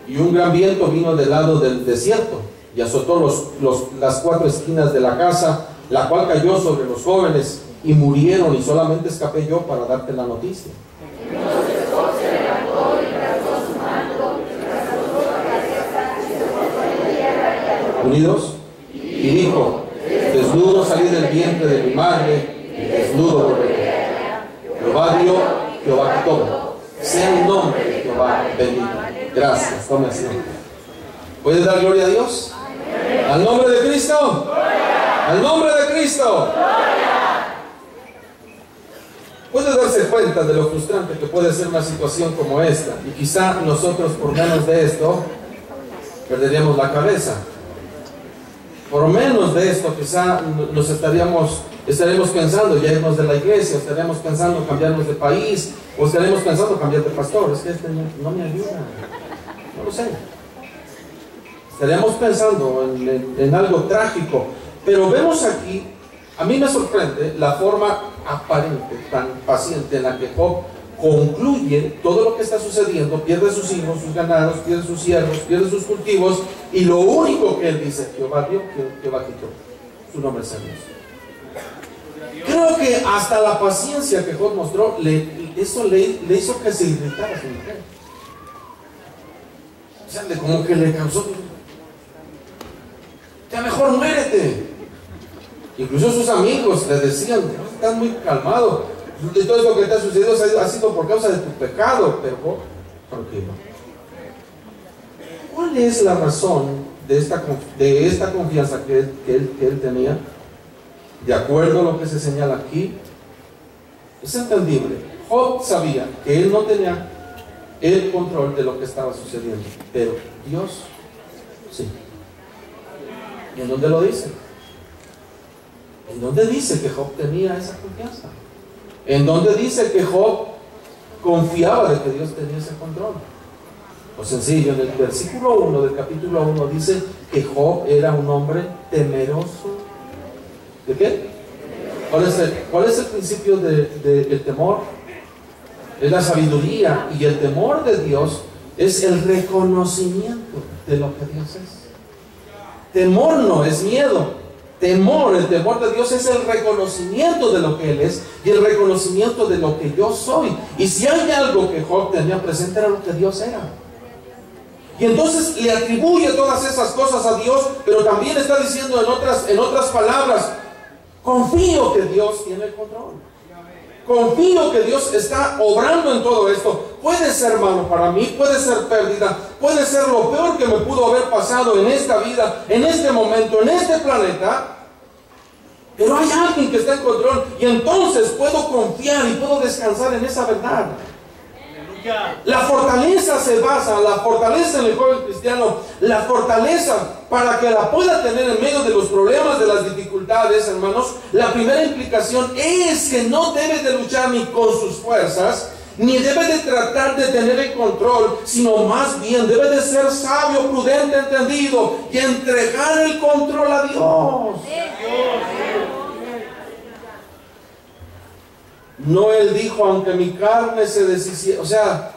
Y un gran viento vino del lado del desierto y azotó los, las cuatro esquinas de la casa, la cual cayó sobre los jóvenes y murieron y solamente escapé yo para darte la noticia. Unidos y dijo, desnudo salí del vientre de mi madre y desnudo volveré. Jehová dio, Jehová quitó. Sea el nombre de Jehová bendito. Gracias, tome asiento. ¿Puedes dar gloria a Dios? Al nombre de Cristo. Al nombre de Cristo. Puede darse cuenta de lo frustrante que puede ser una situación como esta. Y quizá nosotros por menos de esto perderíamos la cabeza. Por menos de esto quizá nos estaríamos, estaremos pensando ya irnos de la iglesia, estaremos pensando cambiarnos de país, o estaremos pensando cambiar de pastor. Es que este no, me ayuda. No lo sé. Estaríamos pensando en, en- en algo trágico. Pero vemos aquí, a mí me sorprende la forma aparente, tan paciente en la que Job concluye todo lo que está sucediendo, pierde sus hijos, sus ganados, pierde sus siervos, pierde sus cultivos, y lo único que él dice, Jehová dio, Je- Jehová quitó. Su nombre es Dios. Creo que hasta la paciencia que Job mostró, eso le, le hizo que se irritara a su mujer. O sea, como que le causó. Ya mejor muérete. Incluso sus amigos le decían, "No, estás muy calmado. Todo lo que te ha sucedido ha sido- por causa de tu pecado, pero tranquilo. ¿Cuál es la razón de esta, confianza que él- que él tenía? De acuerdo a lo que se señala aquí, es entendible. Job sabía que él no tenía el control de lo que estaba sucediendo, pero Dios sí. ¿Y en dónde lo dice? ¿En dónde dice que Job tenía esa confianza? ¿En dónde dice que Job confiaba de que Dios tenía ese control? Pues sencillo, en el versículo 1 del capítulo 1 dice que Job era un hombre temeroso. ¿De qué? ¿Cuál es el, principio del de, del temor? Es la sabiduría y el temor de Dios es el reconocimiento de lo que Dios es. Temor no es miedo. Temor, el temor de Dios es el reconocimiento de lo que Él es y el reconocimiento de lo que yo soy. Y si hay algo que Job tenía presente era lo que Dios era. Y entonces le atribuye todas esas cosas a Dios, pero también está diciendo en otras, en otras palabras, confío que Dios tiene el control. Confío que Dios está obrando en todo esto. Puede ser malo para mí, puede ser pérdida, puede ser lo peor que me pudo haber pasado en esta vida, en este momento, en este planeta. Pero hay alguien que está en control y entonces puedo confiar y puedo descansar en esa verdad. La fortaleza se basa, la fortaleza en el joven cristiano, la fortaleza para que la pueda tener en medio de los problemas, de las dificultades, hermanos, la primera implicación es que no debe de luchar ni con sus fuerzas, ni debe de tratar de tener el control, sino más bien debe de ser sabio, prudente, entendido y entregar el control a Dios. No él dijo, aunque mi carne se deshiciera, o sea,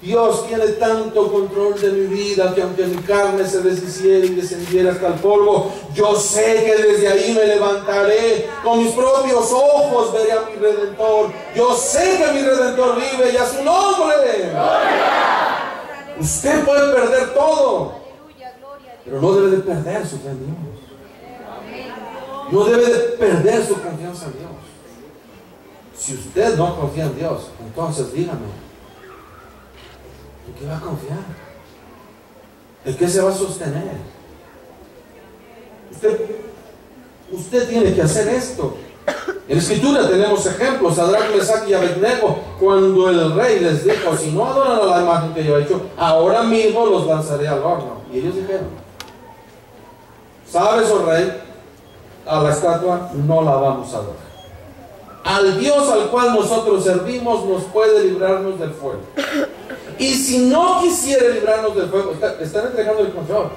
Dios tiene tanto control de mi vida que aunque mi carne se deshiciera y descendiera hasta el polvo, yo sé que desde ahí me levantaré, con mis propios ojos veré a mi redentor. Yo sé que mi redentor vive y a su nombre. Usted puede perder todo, Pero no debe de perder su fe. No debe de perder su confianza en Dios. Si usted no confía en Dios, entonces dígame, ¿en qué va a confiar? ¿En qué se va a sostener? Usted, tiene que hacer esto. En la escritura tenemos ejemplos, Sadrach, Mesach y Abednego, cuando el rey les dijo, si no adoran a la imagen que yo he hecho, ahora mismo los lanzaré al horno. Y ellos dijeron, ¿sabes, oh rey? A la estatua no la vamos a adorar. Al Dios al cual nosotros servimos nos puede librarnos del fuego. Y si no quisiera librarnos del fuego, está- están entregando el control.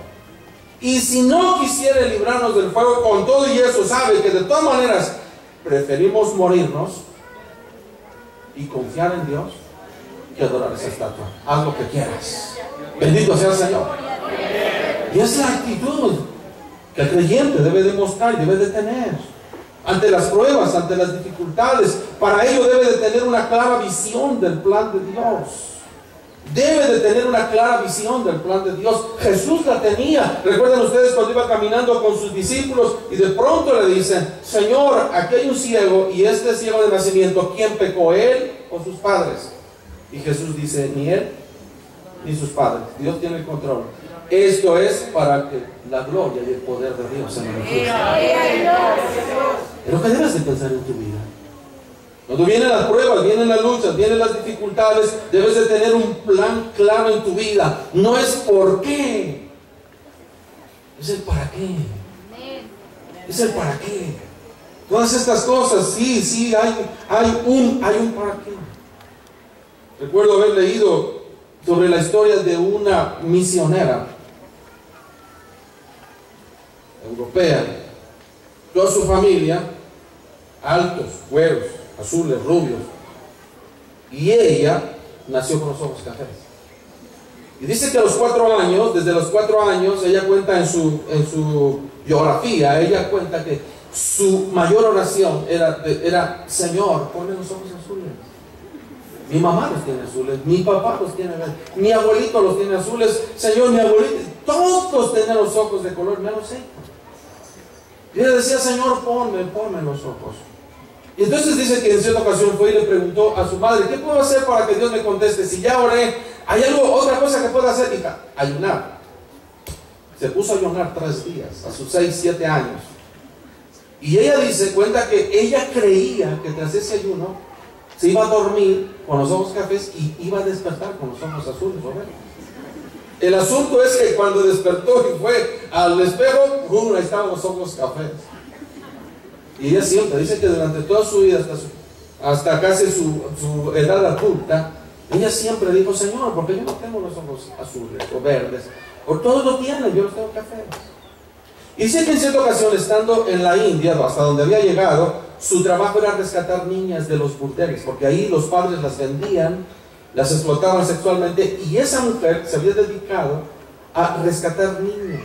Y si no quisiera librarnos del fuego con todo y eso, sabe que de todas maneras preferimos morirnos y confiar en Dios que adorar esa estatua. Haz lo que quieras. Bendito sea el Señor. Y es la actitud que el creyente debe demostrar y debe de tener ante las pruebas, ante las dificultades. Para ello debe de tener una clara visión del plan de Dios. Debe de tener una clara visión del plan de Dios. Jesús la tenía. Recuerden ustedes cuando iba caminando con sus discípulos y de pronto le dicen, Señor, aquí hay un ciego y este es ciego de nacimiento. ¿Quién pecó, él o sus padres? Y Jesús dice, ni él ni sus padres. Dios tiene el control. Esto es para que la gloria y el poder de Dios se manifieste. Es lo que debes de pensar en tu vida. Cuando vienen las pruebas, vienen las luchas, vienen las dificultades, debes de tener un plan claro en tu vida. No es por qué, es el para qué. Es el para qué. Todas estas cosas, sí, sí, hay, hay, un, hay un para qué. Recuerdo haber leído sobre la historia de una misionera europea, toda su familia, altos, güeros, azules, rubios, y ella nació con los ojos cafés. Y dice que a los cuatro años, desde los cuatro años, ella cuenta en su, en su biografía, ella cuenta que su mayor oración era, era Señor, ponme los ojos azules. Mi mamá los tiene azules, mi papá los tiene verdes, mi abuelito los tiene azules, Señor, mi abuelito, todos tenían los ojos de color menos ella. Y ella decía, Señor, ponme, ponme los ojos. Y entonces dice que en cierta ocasión fue y le preguntó a su madre, ¿qué puedo hacer para que Dios me conteste? Si ya oré, ¿hay algo, otra cosa que pueda hacer? Hija, ayunar. Se puso a ayunar tres días, a sus seis, siete años. Y ella dice, cuenta que ella creía que tras ese ayuno se iba a dormir con los ojos cafés y iba a despertar con los ojos azules. ¿no ven? El asunto es que cuando despertó y fue al espejo, ¡pum! ahí estaban los ojos cafés. Y ella siempre dice que durante toda su vida, hasta, hasta casi su, edad adulta, ella siempre dijo, Señor, porque yo no tengo los ojos azules o verdes, o todos lo tienen, yo los tengo cafés. Y dice que en cierta ocasión, estando en la India, hasta donde había llegado, su trabajo era rescatar niñas de los burdeles, porque ahí los padres las vendían, las explotaban sexualmente, y esa mujer se había dedicado a rescatar niñas.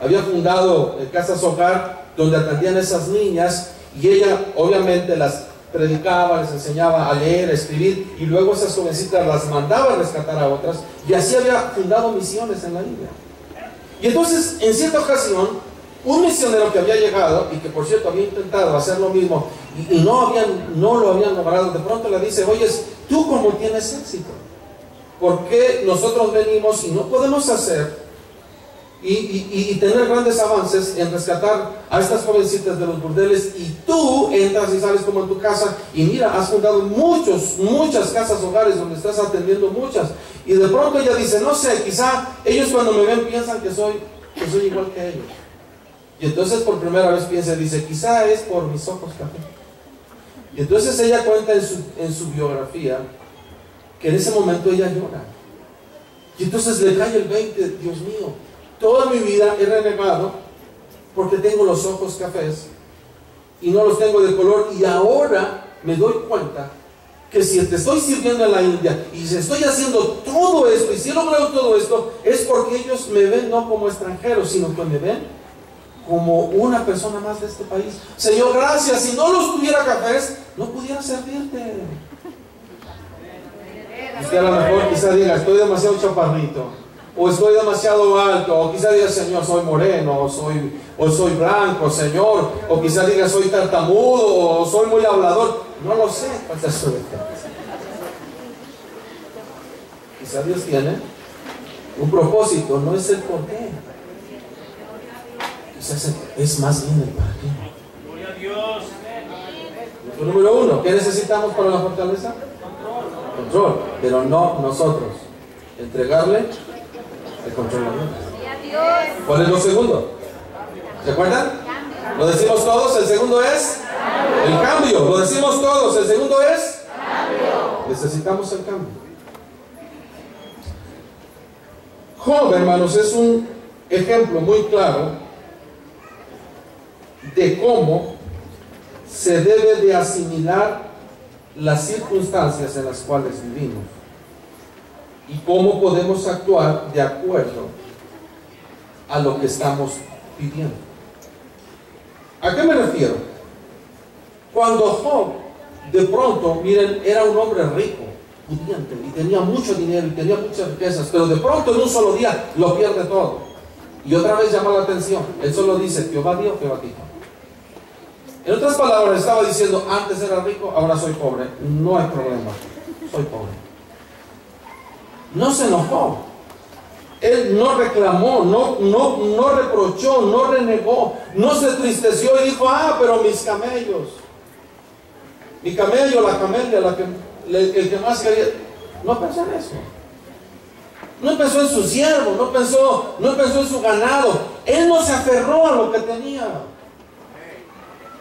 Había fundado Casas Hogar, donde atendían a esas niñas, y ella obviamente las predicaba, les enseñaba a leer, a escribir, y luego esas jovencitas las mandaba a rescatar a otras, y así había fundado misiones en la India. Y entonces, en cierta ocasión, un misionero que había llegado y que por cierto había intentado hacer lo mismo y, no, habían, no lo habían logrado, de pronto le dice, oye, tú cómo tienes éxito, ¿por qué nosotros venimos y no podemos hacer y, y- y tener grandes avances en rescatar a estas jovencitas de los burdeles y tú entras y sales como en tu casa y mira, has fundado muchos, muchas casas hogares donde estás atendiendo muchas y de pronto ella dice, no sé, quizá ellos cuando me ven piensan que soy, que soy igual que ellos. Y entonces por primera vez piensa, dice, quizá es por mis ojos café. Y entonces ella cuenta en su, en su biografía que en ese momento ella llora. Y entonces le cae el 20, Dios mío, toda mi vida he renegado porque tengo los ojos cafés y no los tengo de color y ahora me doy cuenta que si te estoy sirviendo en la India y si estoy haciendo todo esto y si he logrado todo esto es porque ellos me ven no como extranjero sino que me ven como una persona más de este país. Señor, gracias. Si no los tuviera cafés, no pudiera servirte. Usted a lo mejor quizá diga, estoy demasiado chaparrito. o estoy demasiado alto, o quizá diga, Señor, soy moreno, o soy, o soy blanco, Señor, o quizá diga, soy tartamudo, o soy muy hablador. No lo sé cuál es su Quizá Dios tiene un propósito, no es el por es más bien el para qué. Gloria a Dios. Número uno, ¿qué necesitamos para la fortaleza? Control, pero no nosotros. Entregarle el control a Dios. ¿Cuál es lo segundo? ¿Se acuerdan? Lo decimos todos, el segundo es el cambio. Lo decimos todos, el segundo es necesitamos el cambio. Job, hermanos, es un ejemplo muy claro de cómo se debe de asimilar las circunstancias en las cuales vivimos y cómo podemos actuar de acuerdo a lo que estamos pidiendo. ¿A qué me refiero? Cuando Job, de pronto, miren, era un hombre rico, pudiente, y tenía mucho dinero y tenía muchas riquezas, pero de pronto en un solo día lo pierde todo. Y otra vez llama la atención, él solo dice, Jehová dio, Jehová quitó. En otras palabras, estaba diciendo, antes era rico, ahora soy pobre. No hay problema, soy pobre. No se enojó. Él no reclamó, no, no, no reprochó, no renegó, no se tristeció y dijo, ah, pero mis camellos. Mi camello, la camelia, la que, el que más quería. No pensó en eso. No pensó en su siervo, no pensó, no pensó en su ganado. Él no se aferró a lo que tenía.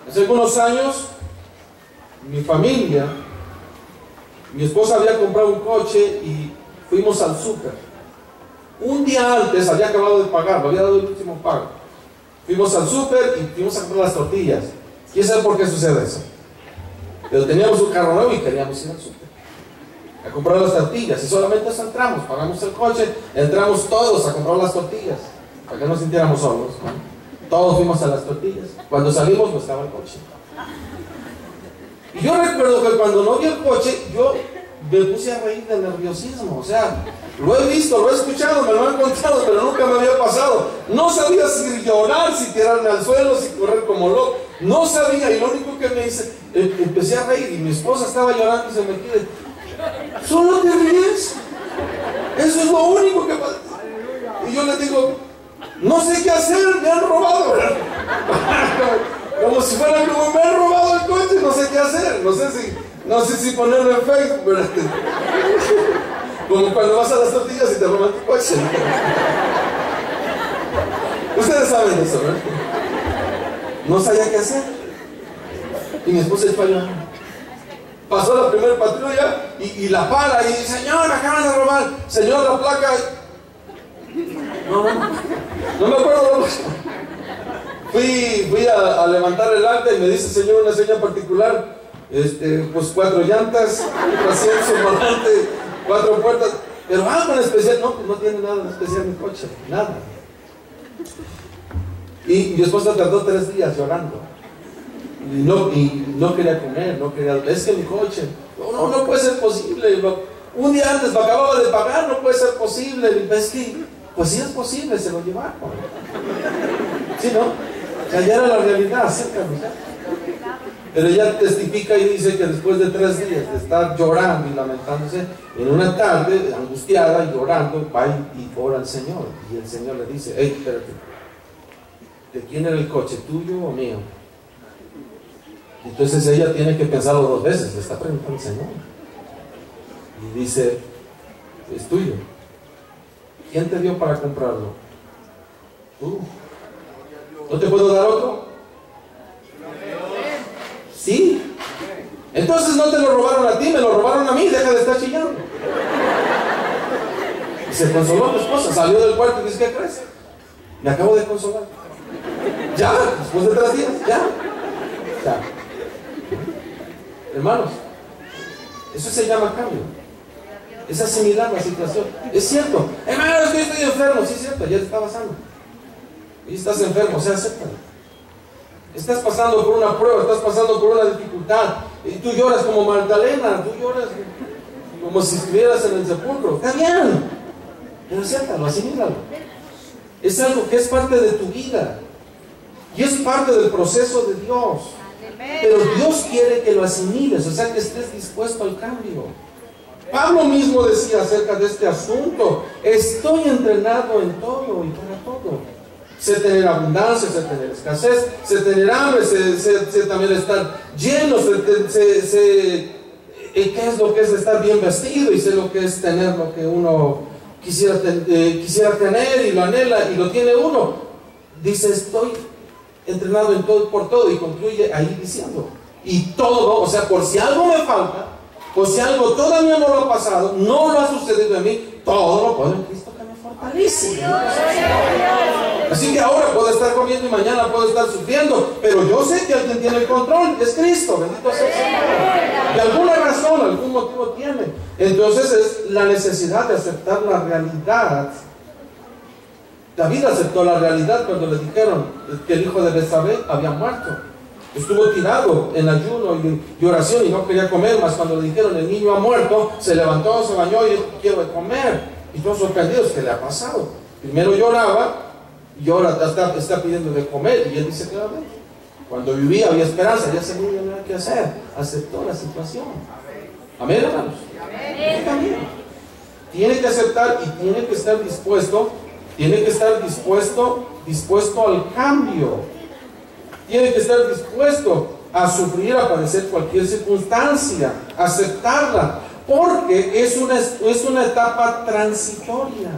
Hace algunos años, mi familia, mi esposa había comprado un coche y fuimos al súper. Un día antes había acabado de pagar, había dado el último pago. Fuimos al súper y fuimos a comprar las tortillas. ¿Quién sabe por qué sucede eso? Pero teníamos un carro nuevo y queríamos ir al súper a comprar las tortillas. Y solamente eso entramos, pagamos el coche, entramos todos a comprar las tortillas, para que no sintiéramos solos. Todos fuimos a las tortillas. Cuando salimos no estaba el coche. Y yo recuerdo que cuando no vi el coche, yo me puse a reír de nerviosismo. O sea, lo he visto, lo he escuchado, me lo han contado, pero nunca me había pasado. No sabía si llorar, si tirarme al suelo, si correr como loco. No sabía, y lo único que me hice, em, empecé a reír y mi esposa estaba llorando y se me quedó. ¿Solo te ríes? Eso es lo único que pasa. Y yo le digo, no sé qué hacer, me han robado. Como si fuera como me han robado el coche, no sé qué hacer. No sé si, no sé si ponerlo en Facebook, pero como cuando vas a las tortillas y te roban tu coche. Ustedes saben eso, ¿verdad? No sabía qué hacer. Y mi esposa es llorando pasó la primera patrulla y, y, la para y dice, señor, acaban de robar, señor, la placa. No, no, no me acuerdo. Fui, fui a, levantar el acta y me dice, señor, una señal particular, este, pues cuatro llantas, cuatro puertas, pero algo en especial, no, pues no tiene nada en especial mi coche, nada. Y mi esposa tardó tres días llorando. Y no, y no quería comer, no quería. Es que mi coche, no, no, puede ser posible. Un día antes lo acababa de pagar, no puede ser posible. Es que, pues sí es posible, se lo llevaron. ¿Sí, no? O sea, ya era la realidad, acércame. Pero ella testifica y dice que después de tres días de estar llorando y lamentándose, en una tarde, angustiada y llorando, va y ora al Señor. Y el Señor le dice, hey, espérate, ¿de quién era el coche, tuyo o mío? Entonces ella tiene que pensarlo dos veces, le está preguntando al Señor. Y dice, es tuyo. ¿Quién te dio para comprarlo? ¿No te puedo dar otro? Sí. Entonces no te lo robaron a ti, me lo robaron a mí, deja de estar chillando. Y se consoló mi esposa, salió del cuarto y dice, ¿qué crees? Me acabo de consolar. Ya, después de tres días, ya. Ya. Hermanos, eso se llama cambio. Es asimilar la situación. Es cierto. Hermano, es que estoy enfermo. Sí, es cierto, ya te estaba sano. Y estás enfermo, o sea, acéptalo. Estás pasando por una prueba, estás pasando por una dificultad. Y tú lloras como Magdalena, tú lloras como si estuvieras en el sepulcro. Está bien. Pero acéptalo, asimílalo. Es algo que es parte de tu vida. Y es parte del proceso de Dios. Pero Dios quiere que lo asimiles, o sea, que estés dispuesto al cambio. Pablo mismo decía acerca de este asunto, estoy entrenado en todo y para todo. Sé tener abundancia, sé tener escasez, sé tener hambre, sé, sé- también estar lleno, sé, eh, qué es lo que es estar bien vestido y sé lo que es tener lo que uno quisiera, eh, quisiera tener y lo anhela y lo tiene uno. Dice, estoy entrenado en todo por todo y concluye ahí diciendo, y todo, o sea, por si algo me falta, por si algo todavía no lo ha pasado, no lo ha sucedido en mí, todo lo puedo en Cristo que me fortalece. Así que ahora puedo estar comiendo y mañana puedo estar sufriendo, pero yo sé que alguien tiene el control, es Cristo, bendito sea el Señor. De alguna razón, algún motivo tiene. Entonces es la necesidad de aceptar la realidad. David aceptó la realidad cuando le dijeron que el hijo de Betsabé había muerto. Estuvo tirado en ayuno y, oración y no quería comer, más cuando le dijeron el niño ha muerto, se levantó, se bañó y dijo quiero comer. Y todos sorprendidos, ¿qué le ha pasado? Primero lloraba y ahora está, está pidiendo de comer y él dice claramente, cuando vivía había esperanza, ya sabía no nada que hacer, aceptó la situación. Amén, hermanos. También. Tiene que aceptar y tiene que estar dispuesto, tiene que estar dispuesto, dispuesto al cambio. Tiene que estar dispuesto a sufrir, a padecer cualquier circunstancia, aceptarla, porque es una, es una etapa transitoria.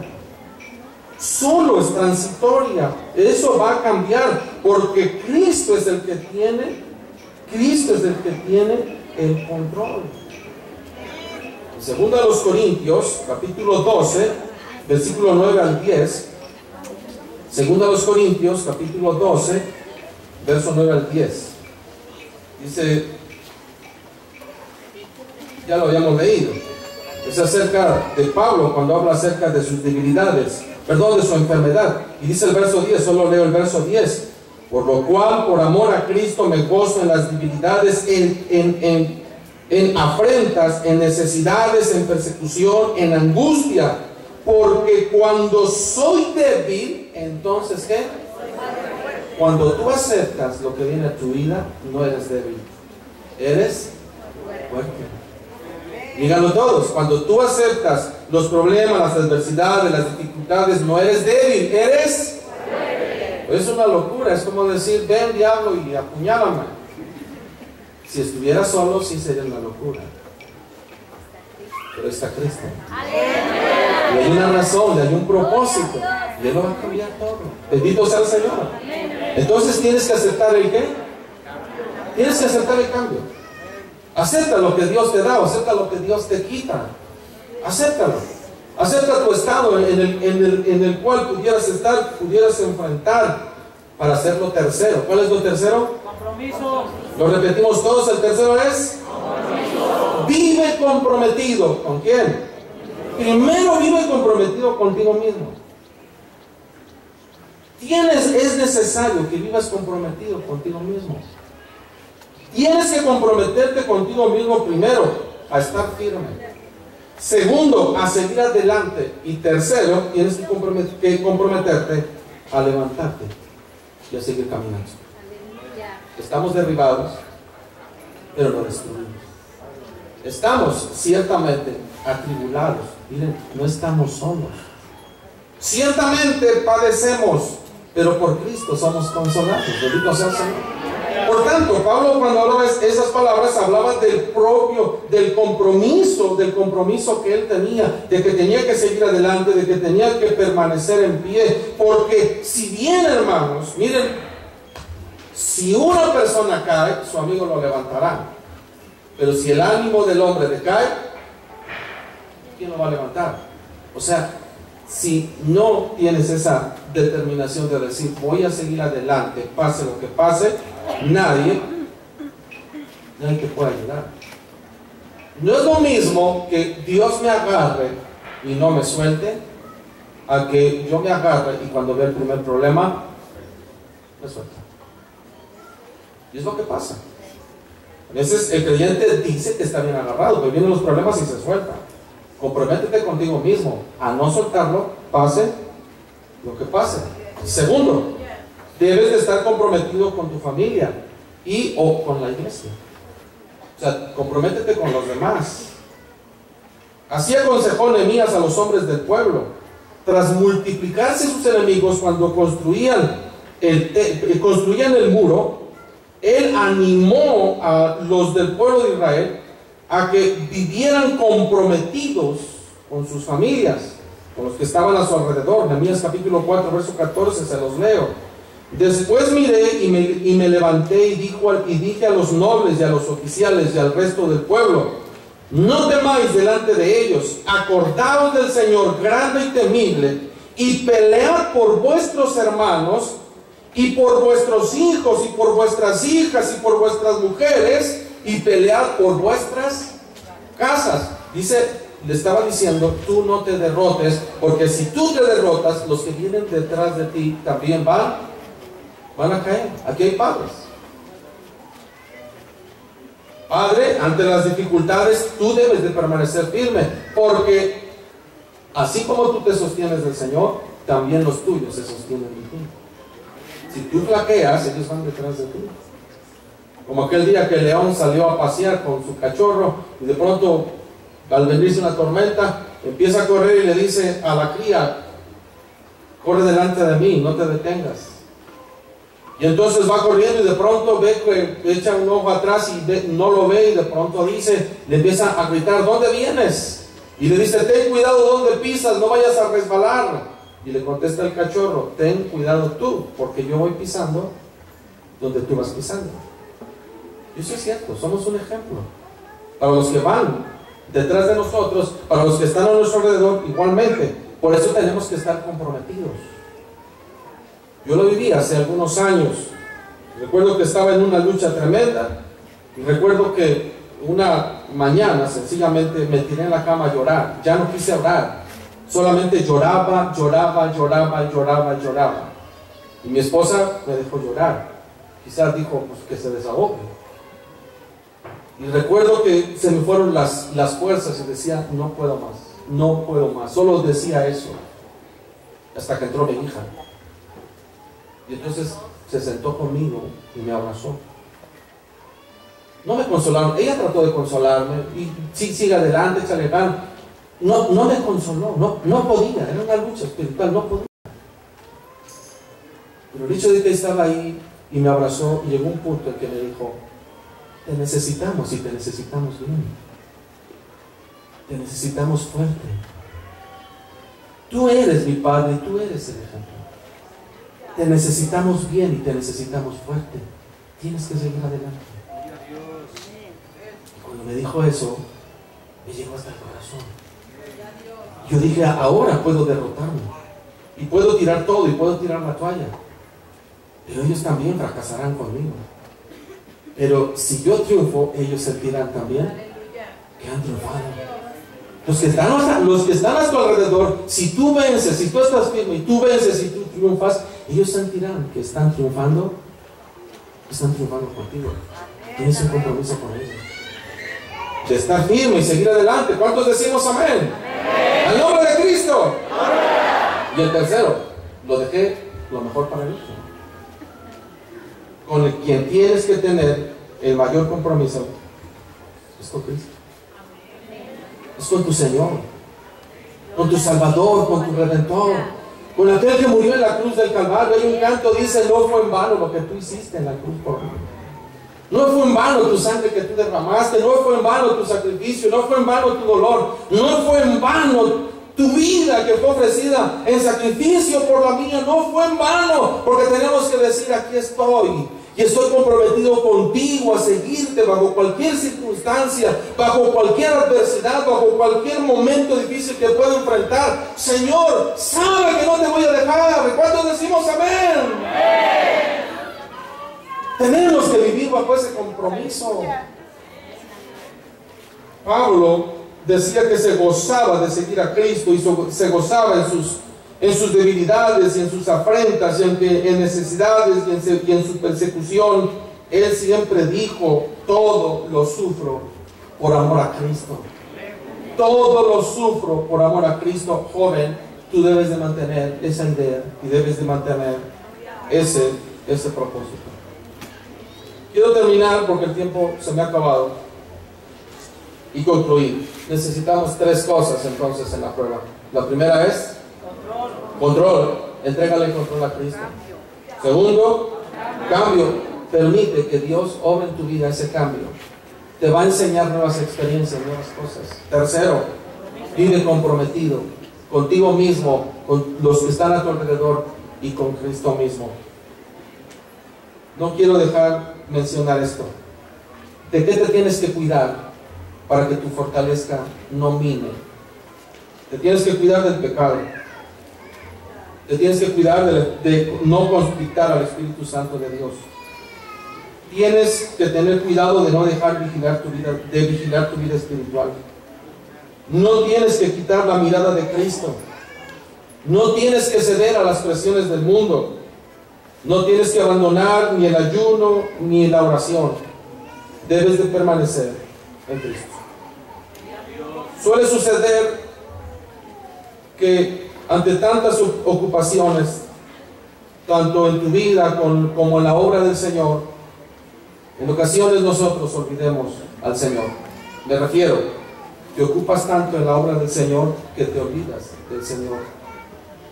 Solo es transitoria. Eso va a cambiar, porque Cristo es el que tiene, Cristo es el que tiene el control. Segunda a los Corintios, capítulo 12, versículo 9 al 10. Segunda a los Corintios, capítulo 12, verso 9 al 10. Dice, ya lo habíamos leído. Es acerca de Pablo cuando habla acerca de sus debilidades, perdón, de su enfermedad. Y dice el verso 10, solo leo el verso 10. Por lo cual, por amor a Cristo, me gozo en las debilidades, en, en, en, en afrentas, en necesidades, en persecución, en angustia. Porque cuando soy débil, entonces ¿qué? Cuando tú aceptas lo que viene a tu vida, no eres débil. Eres fuerte. Díganlo todos. Cuando tú aceptas los problemas, las adversidades, las dificultades, no eres débil, eres. Es una locura. Es como decir, ven diablo y apuñálame. Si estuviera solo, sí sería una locura. Pero está Cristo. Y hay una razón, y hay un propósito. Y Él lo va a cambiar todo. Bendito sea el Señor. Entonces tienes que aceptar el qué? Tienes que aceptar el cambio. Acepta lo que Dios te da, acepta lo que Dios te quita. Acéptalo. Acepta tu estado en el, en el, en el cual pudieras estar, pudieras enfrentar para ser lo tercero. ¿Cuál es lo tercero? Compromiso. Lo repetimos todos. El tercero es vive comprometido. ¿Con quién? Primero vive comprometido contigo mismo. Tienes, es necesario que vivas comprometido contigo mismo. Tienes que comprometerte contigo mismo primero a estar firme. Segundo, a seguir adelante. Y tercero, tienes que, compromet- que comprometerte a levantarte y a seguir caminando. Estamos derribados, pero no destruidos. Estamos ciertamente atribulados. Miren, no estamos solos. Ciertamente padecemos, pero por Cristo somos consolados. Bendito sea el Señor. Por tanto, Pablo cuando hablaba es- esas palabras hablaba del propio, del compromiso, del compromiso que él tenía, de que tenía que seguir adelante, de que tenía que permanecer en pie. Porque si bien, hermanos, miren, si una persona cae, su amigo lo levantará. Pero si el ánimo del hombre decae, ¿quién lo va a levantar? O sea, si no tienes esa determinación de decir voy a seguir adelante, pase lo que pase, nadie, nadie te puede ayudar. No es lo mismo que Dios me agarre y no me suelte, a que yo me agarre y cuando vea el primer problema, me suelta. Y es lo que pasa. A veces el creyente dice que está bien agarrado, pero vienen los problemas y se suelta. Comprométete contigo mismo a no soltarlo pase lo que pase. Segundo, debes de estar comprometido con tu familia y o con la iglesia. O sea, comprométete con los demás. Así aconsejó Nehemías a los hombres del pueblo. Tras multiplicarse sus enemigos cuando construían el, construían el muro, él animó a los del pueblo de Israel a que vivieran comprometidos con sus familias, con los que estaban a su alrededor. Nehemías capítulo 4, verso 14, se los leo. Después miré y me, levanté y, dijo y dije a los nobles y a los oficiales y al resto del pueblo, no temáis delante de ellos, acordaos del Señor grande y temible, y pelead por vuestros hermanos, y por vuestros hijos, y por vuestras hijas, y por vuestras mujeres, y pelead por vuestras casas. Dice, le estaba diciendo, tú no te derrotes, porque si tú te derrotas, los que vienen detrás de ti también van, van a caer. Aquí hay padres. Padre, ante las dificultades tú debes de permanecer firme, porque así como tú te sostienes del Señor, también los tuyos se sostienen de ti. Si tú flaqueas, ellos van detrás de ti. Como aquel día que el león salió a pasear con su cachorro y de pronto, al venirse una tormenta, empieza a correr y le dice a la cría, corre delante de mí, no te detengas. Y entonces va corriendo y de pronto ve que echa un ojo atrás y no lo ve y de pronto dice, le empieza a gritar, ¿dónde vienes? Y le dice, ten cuidado donde pisas, no vayas a resbalar. Y le contesta el cachorro, ten cuidado tú, porque yo voy pisando donde tú vas pisando. Y eso es cierto, somos un ejemplo. Para los que van detrás de nosotros, para los que están a nuestro alrededor, igualmente. Por eso tenemos que estar comprometidos. Yo lo viví hace algunos años. Recuerdo que estaba en una lucha tremenda y recuerdo que una mañana sencillamente me tiré en la cama a llorar. Ya no quise orar. Solamente lloraba, lloraba, lloraba, lloraba, lloraba. Y mi esposa me dejó llorar. Quizás dijo pues, que se desahogue. Y recuerdo que se me fueron las, las fuerzas y decía, no puedo más, no puedo más. Solo decía eso. Hasta que entró mi hija. Y entonces se sentó conmigo y me abrazó. No me consolaron, ella trató de consolarme y sí, sigue adelante, échale. No, no me consoló, no, no podía, era una lucha espiritual, no podía. Pero el hecho de que estaba ahí y me abrazó, llegó un punto en que me dijo, te necesitamos y te necesitamos bien. Te necesitamos fuerte. Tú eres mi padre y tú eres el ejemplo. Te necesitamos bien y te necesitamos fuerte. Tienes que seguir adelante. Y cuando me dijo eso, me llegó hasta el corazón. Yo dije, ahora puedo derrotarme. Y puedo tirar todo y puedo tirar la toalla. Pero ellos también fracasarán conmigo. Pero si yo triunfo, ellos sentirán también que han triunfado. Los que, están, a- los que están a tu alrededor, si tú vences, si tú estás firme y tú vences y tú triunfas, ellos sentirán que están triunfando, están triunfando contigo. Tienes un compromiso con ellos. De estar firme y seguir adelante. ¿Cuántos decimos amén? Al nombre de Cristo. Y el tercero, lo dejé lo mejor para el último. Con el quien tienes que tener el mayor compromiso es con Cristo. Es con tu Señor, con tu Salvador, con tu Redentor, con aquel que murió en la cruz del Calvario. Hay un canto dice, no fue en vano lo que tú hiciste en la cruz por mí. No fue en vano tu sangre que tú derramaste, no fue en vano tu sacrificio, no fue en vano tu dolor, no fue en vano tu vida que fue ofrecida en sacrificio por la mía, no fue en vano, porque tenemos que decir, aquí estoy. Y estoy comprometido contigo a seguirte bajo cualquier circunstancia, bajo cualquier adversidad, bajo cualquier momento difícil que pueda enfrentar. Señor, sabe que no te voy a dejar. ¿Cuántos decimos amén? Tenemos que vivir bajo ese compromiso. Pablo decía que se gozaba de seguir a Cristo y se gozaba en sus, en sus debilidades y en sus afrentas y en, necesidades y en, se- y en su persecución. Él siempre dijo, todo lo sufro por amor a Cristo. Todo lo sufro por amor a Cristo, joven. tú debes de mantener esa idea y debes de mantener ese, ese propósito. Quiero terminar porque el tiempo se me ha acabado y concluir. Necesitamos tres cosas entonces en la prueba. La primera es control. Entrégale el control a Cristo. Segundo, cambio. Permite que Dios obre en tu vida ese cambio. Te va a enseñar nuevas experiencias, nuevas cosas. Tercero, vive comprometido contigo mismo, con los que están a tu alrededor y con Cristo mismo. No quiero dejar mencionar esto. ¿De qué te tienes que cuidar para que tu fortaleza no mine? Te tienes que cuidar del pecado. Te tienes que cuidar de, no conspitar al Espíritu Santo de Dios. Tienes que tener cuidado de no dejar vigilar tu vida, de vigilar tu vida espiritual. No tienes que quitar la mirada de Cristo. No tienes que ceder a las presiones del mundo. No tienes que abandonar ni el ayuno ni la oración. Debes de permanecer en Cristo. Suele suceder que ante tantas ocupaciones, tanto en tu vida como en la obra del Señor, en ocasiones nosotros olvidemos al Señor. Me refiero, te ocupas tanto en la obra del Señor que te olvidas del Señor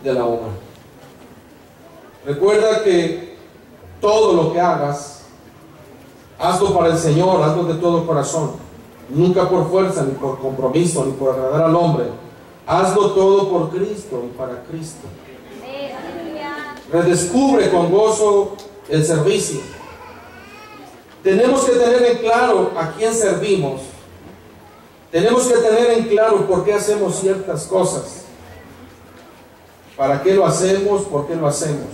de la obra. Recuerda que todo lo que hagas, hazlo para el Señor, hazlo de todo corazón. Nunca por fuerza, ni por compromiso, ni por agradar al hombre. Hazlo todo por Cristo y para Cristo. Redescubre con gozo el servicio. Tenemos que tener en claro a quién servimos. Tenemos que tener en claro por qué hacemos ciertas cosas. ¿Para qué lo hacemos? ¿Por qué lo hacemos?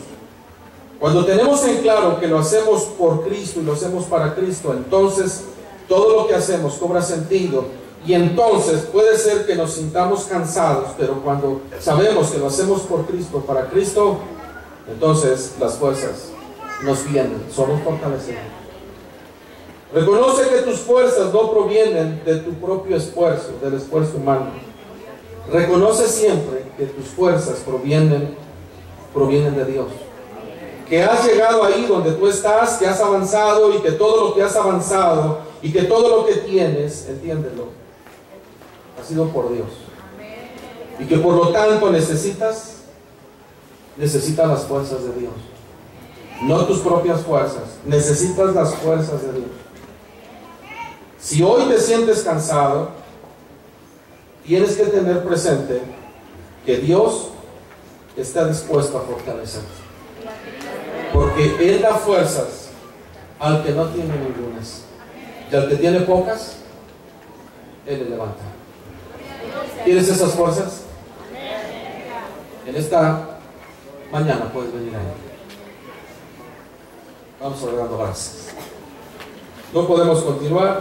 Cuando tenemos en claro que lo hacemos por Cristo y lo hacemos para Cristo, entonces todo lo que hacemos cobra sentido y entonces puede ser que nos sintamos cansados, pero cuando sabemos que lo hacemos por Cristo, para Cristo, entonces las fuerzas nos vienen, somos fortalecidos. Reconoce que tus fuerzas no provienen de tu propio esfuerzo, del esfuerzo humano. Reconoce siempre que tus fuerzas provienen, provienen de Dios. Que has llegado ahí donde tú estás, que has avanzado y que todo lo que has avanzado y que todo lo que tienes, entiéndelo, sido por Dios. Y que por lo tanto necesitas, necesitas las fuerzas de Dios. No tus propias fuerzas, necesitas las fuerzas de Dios. Si hoy te sientes cansado, tienes que tener presente que Dios está dispuesto a fortalecerte. Porque Él da fuerzas al que no tiene ningunas. Y al que tiene pocas, Él le levanta. ¿Tienes esas fuerzas? En esta mañana puedes venir ahí. Vamos a dando gracias. No podemos continuar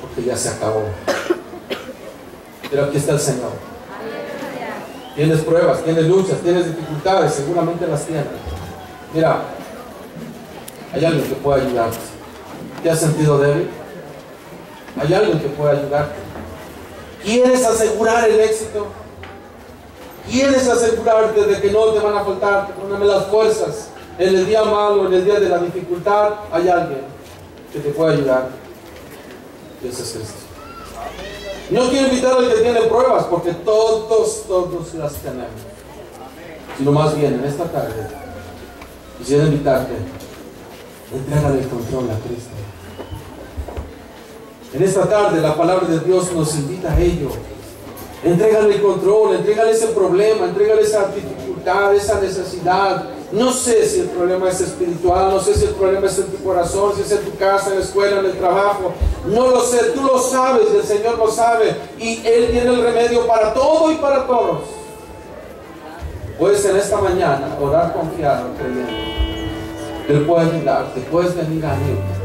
porque ya se acabó. Pero aquí está el Señor. Tienes pruebas, tienes luchas, tienes dificultades, seguramente las tienes. Mira, hay alguien que puede ayudarte. ¿Te has sentido débil? Hay alguien que puede ayudarte. ¿Quieres asegurar el éxito? ¿Quieres asegurarte de que no te van a faltar las fuerzas en el día malo, en el día de la dificultad? Hay alguien que te puede ayudar. Ese es Cristo. No quiero invitar al que tiene pruebas, porque todos, todos las tenemos. Sino más bien, en esta tarde, quisiera invitarte, entrega el control a Cristo. En esta tarde la palabra de Dios nos invita a ello. Entrégale el control, entrégale ese problema, entrégale esa dificultad, esa necesidad. No sé si el problema es espiritual, no sé si el problema es en tu corazón, si es en tu casa, en la escuela, en el trabajo. No lo sé, tú lo sabes, el Señor lo sabe. Y Él tiene el remedio para todo y para todos. Puedes en esta mañana orar confiado, creyendo. Él puede ayudarte, puedes venir a Él.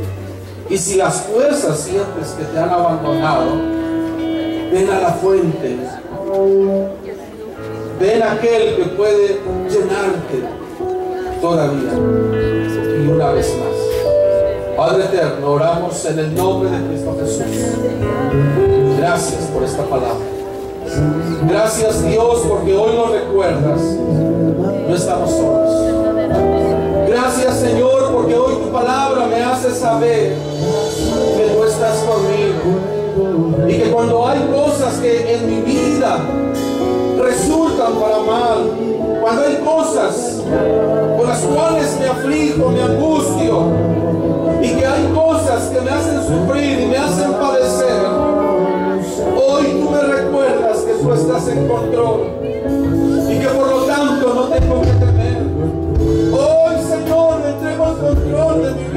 Y si las fuerzas sientes que te han abandonado, ven a la fuente. Ven a aquel que puede llenarte todavía. Y una vez más. Padre eterno, oramos en el nombre de Cristo Jesús. Gracias por esta palabra. Gracias Dios porque hoy nos recuerdas. No estamos solos. Gracias Señor porque hoy tu palabra me hace saber que tú estás conmigo. Y que cuando hay cosas que en mi vida resultan para mal, cuando hay cosas por las cuales me aflijo, me angustio, y que hay cosas que me hacen sufrir y me hacen padecer, hoy tú me recuerdas que tú estás en control y que por lo tanto no tengo que temer. Hoy,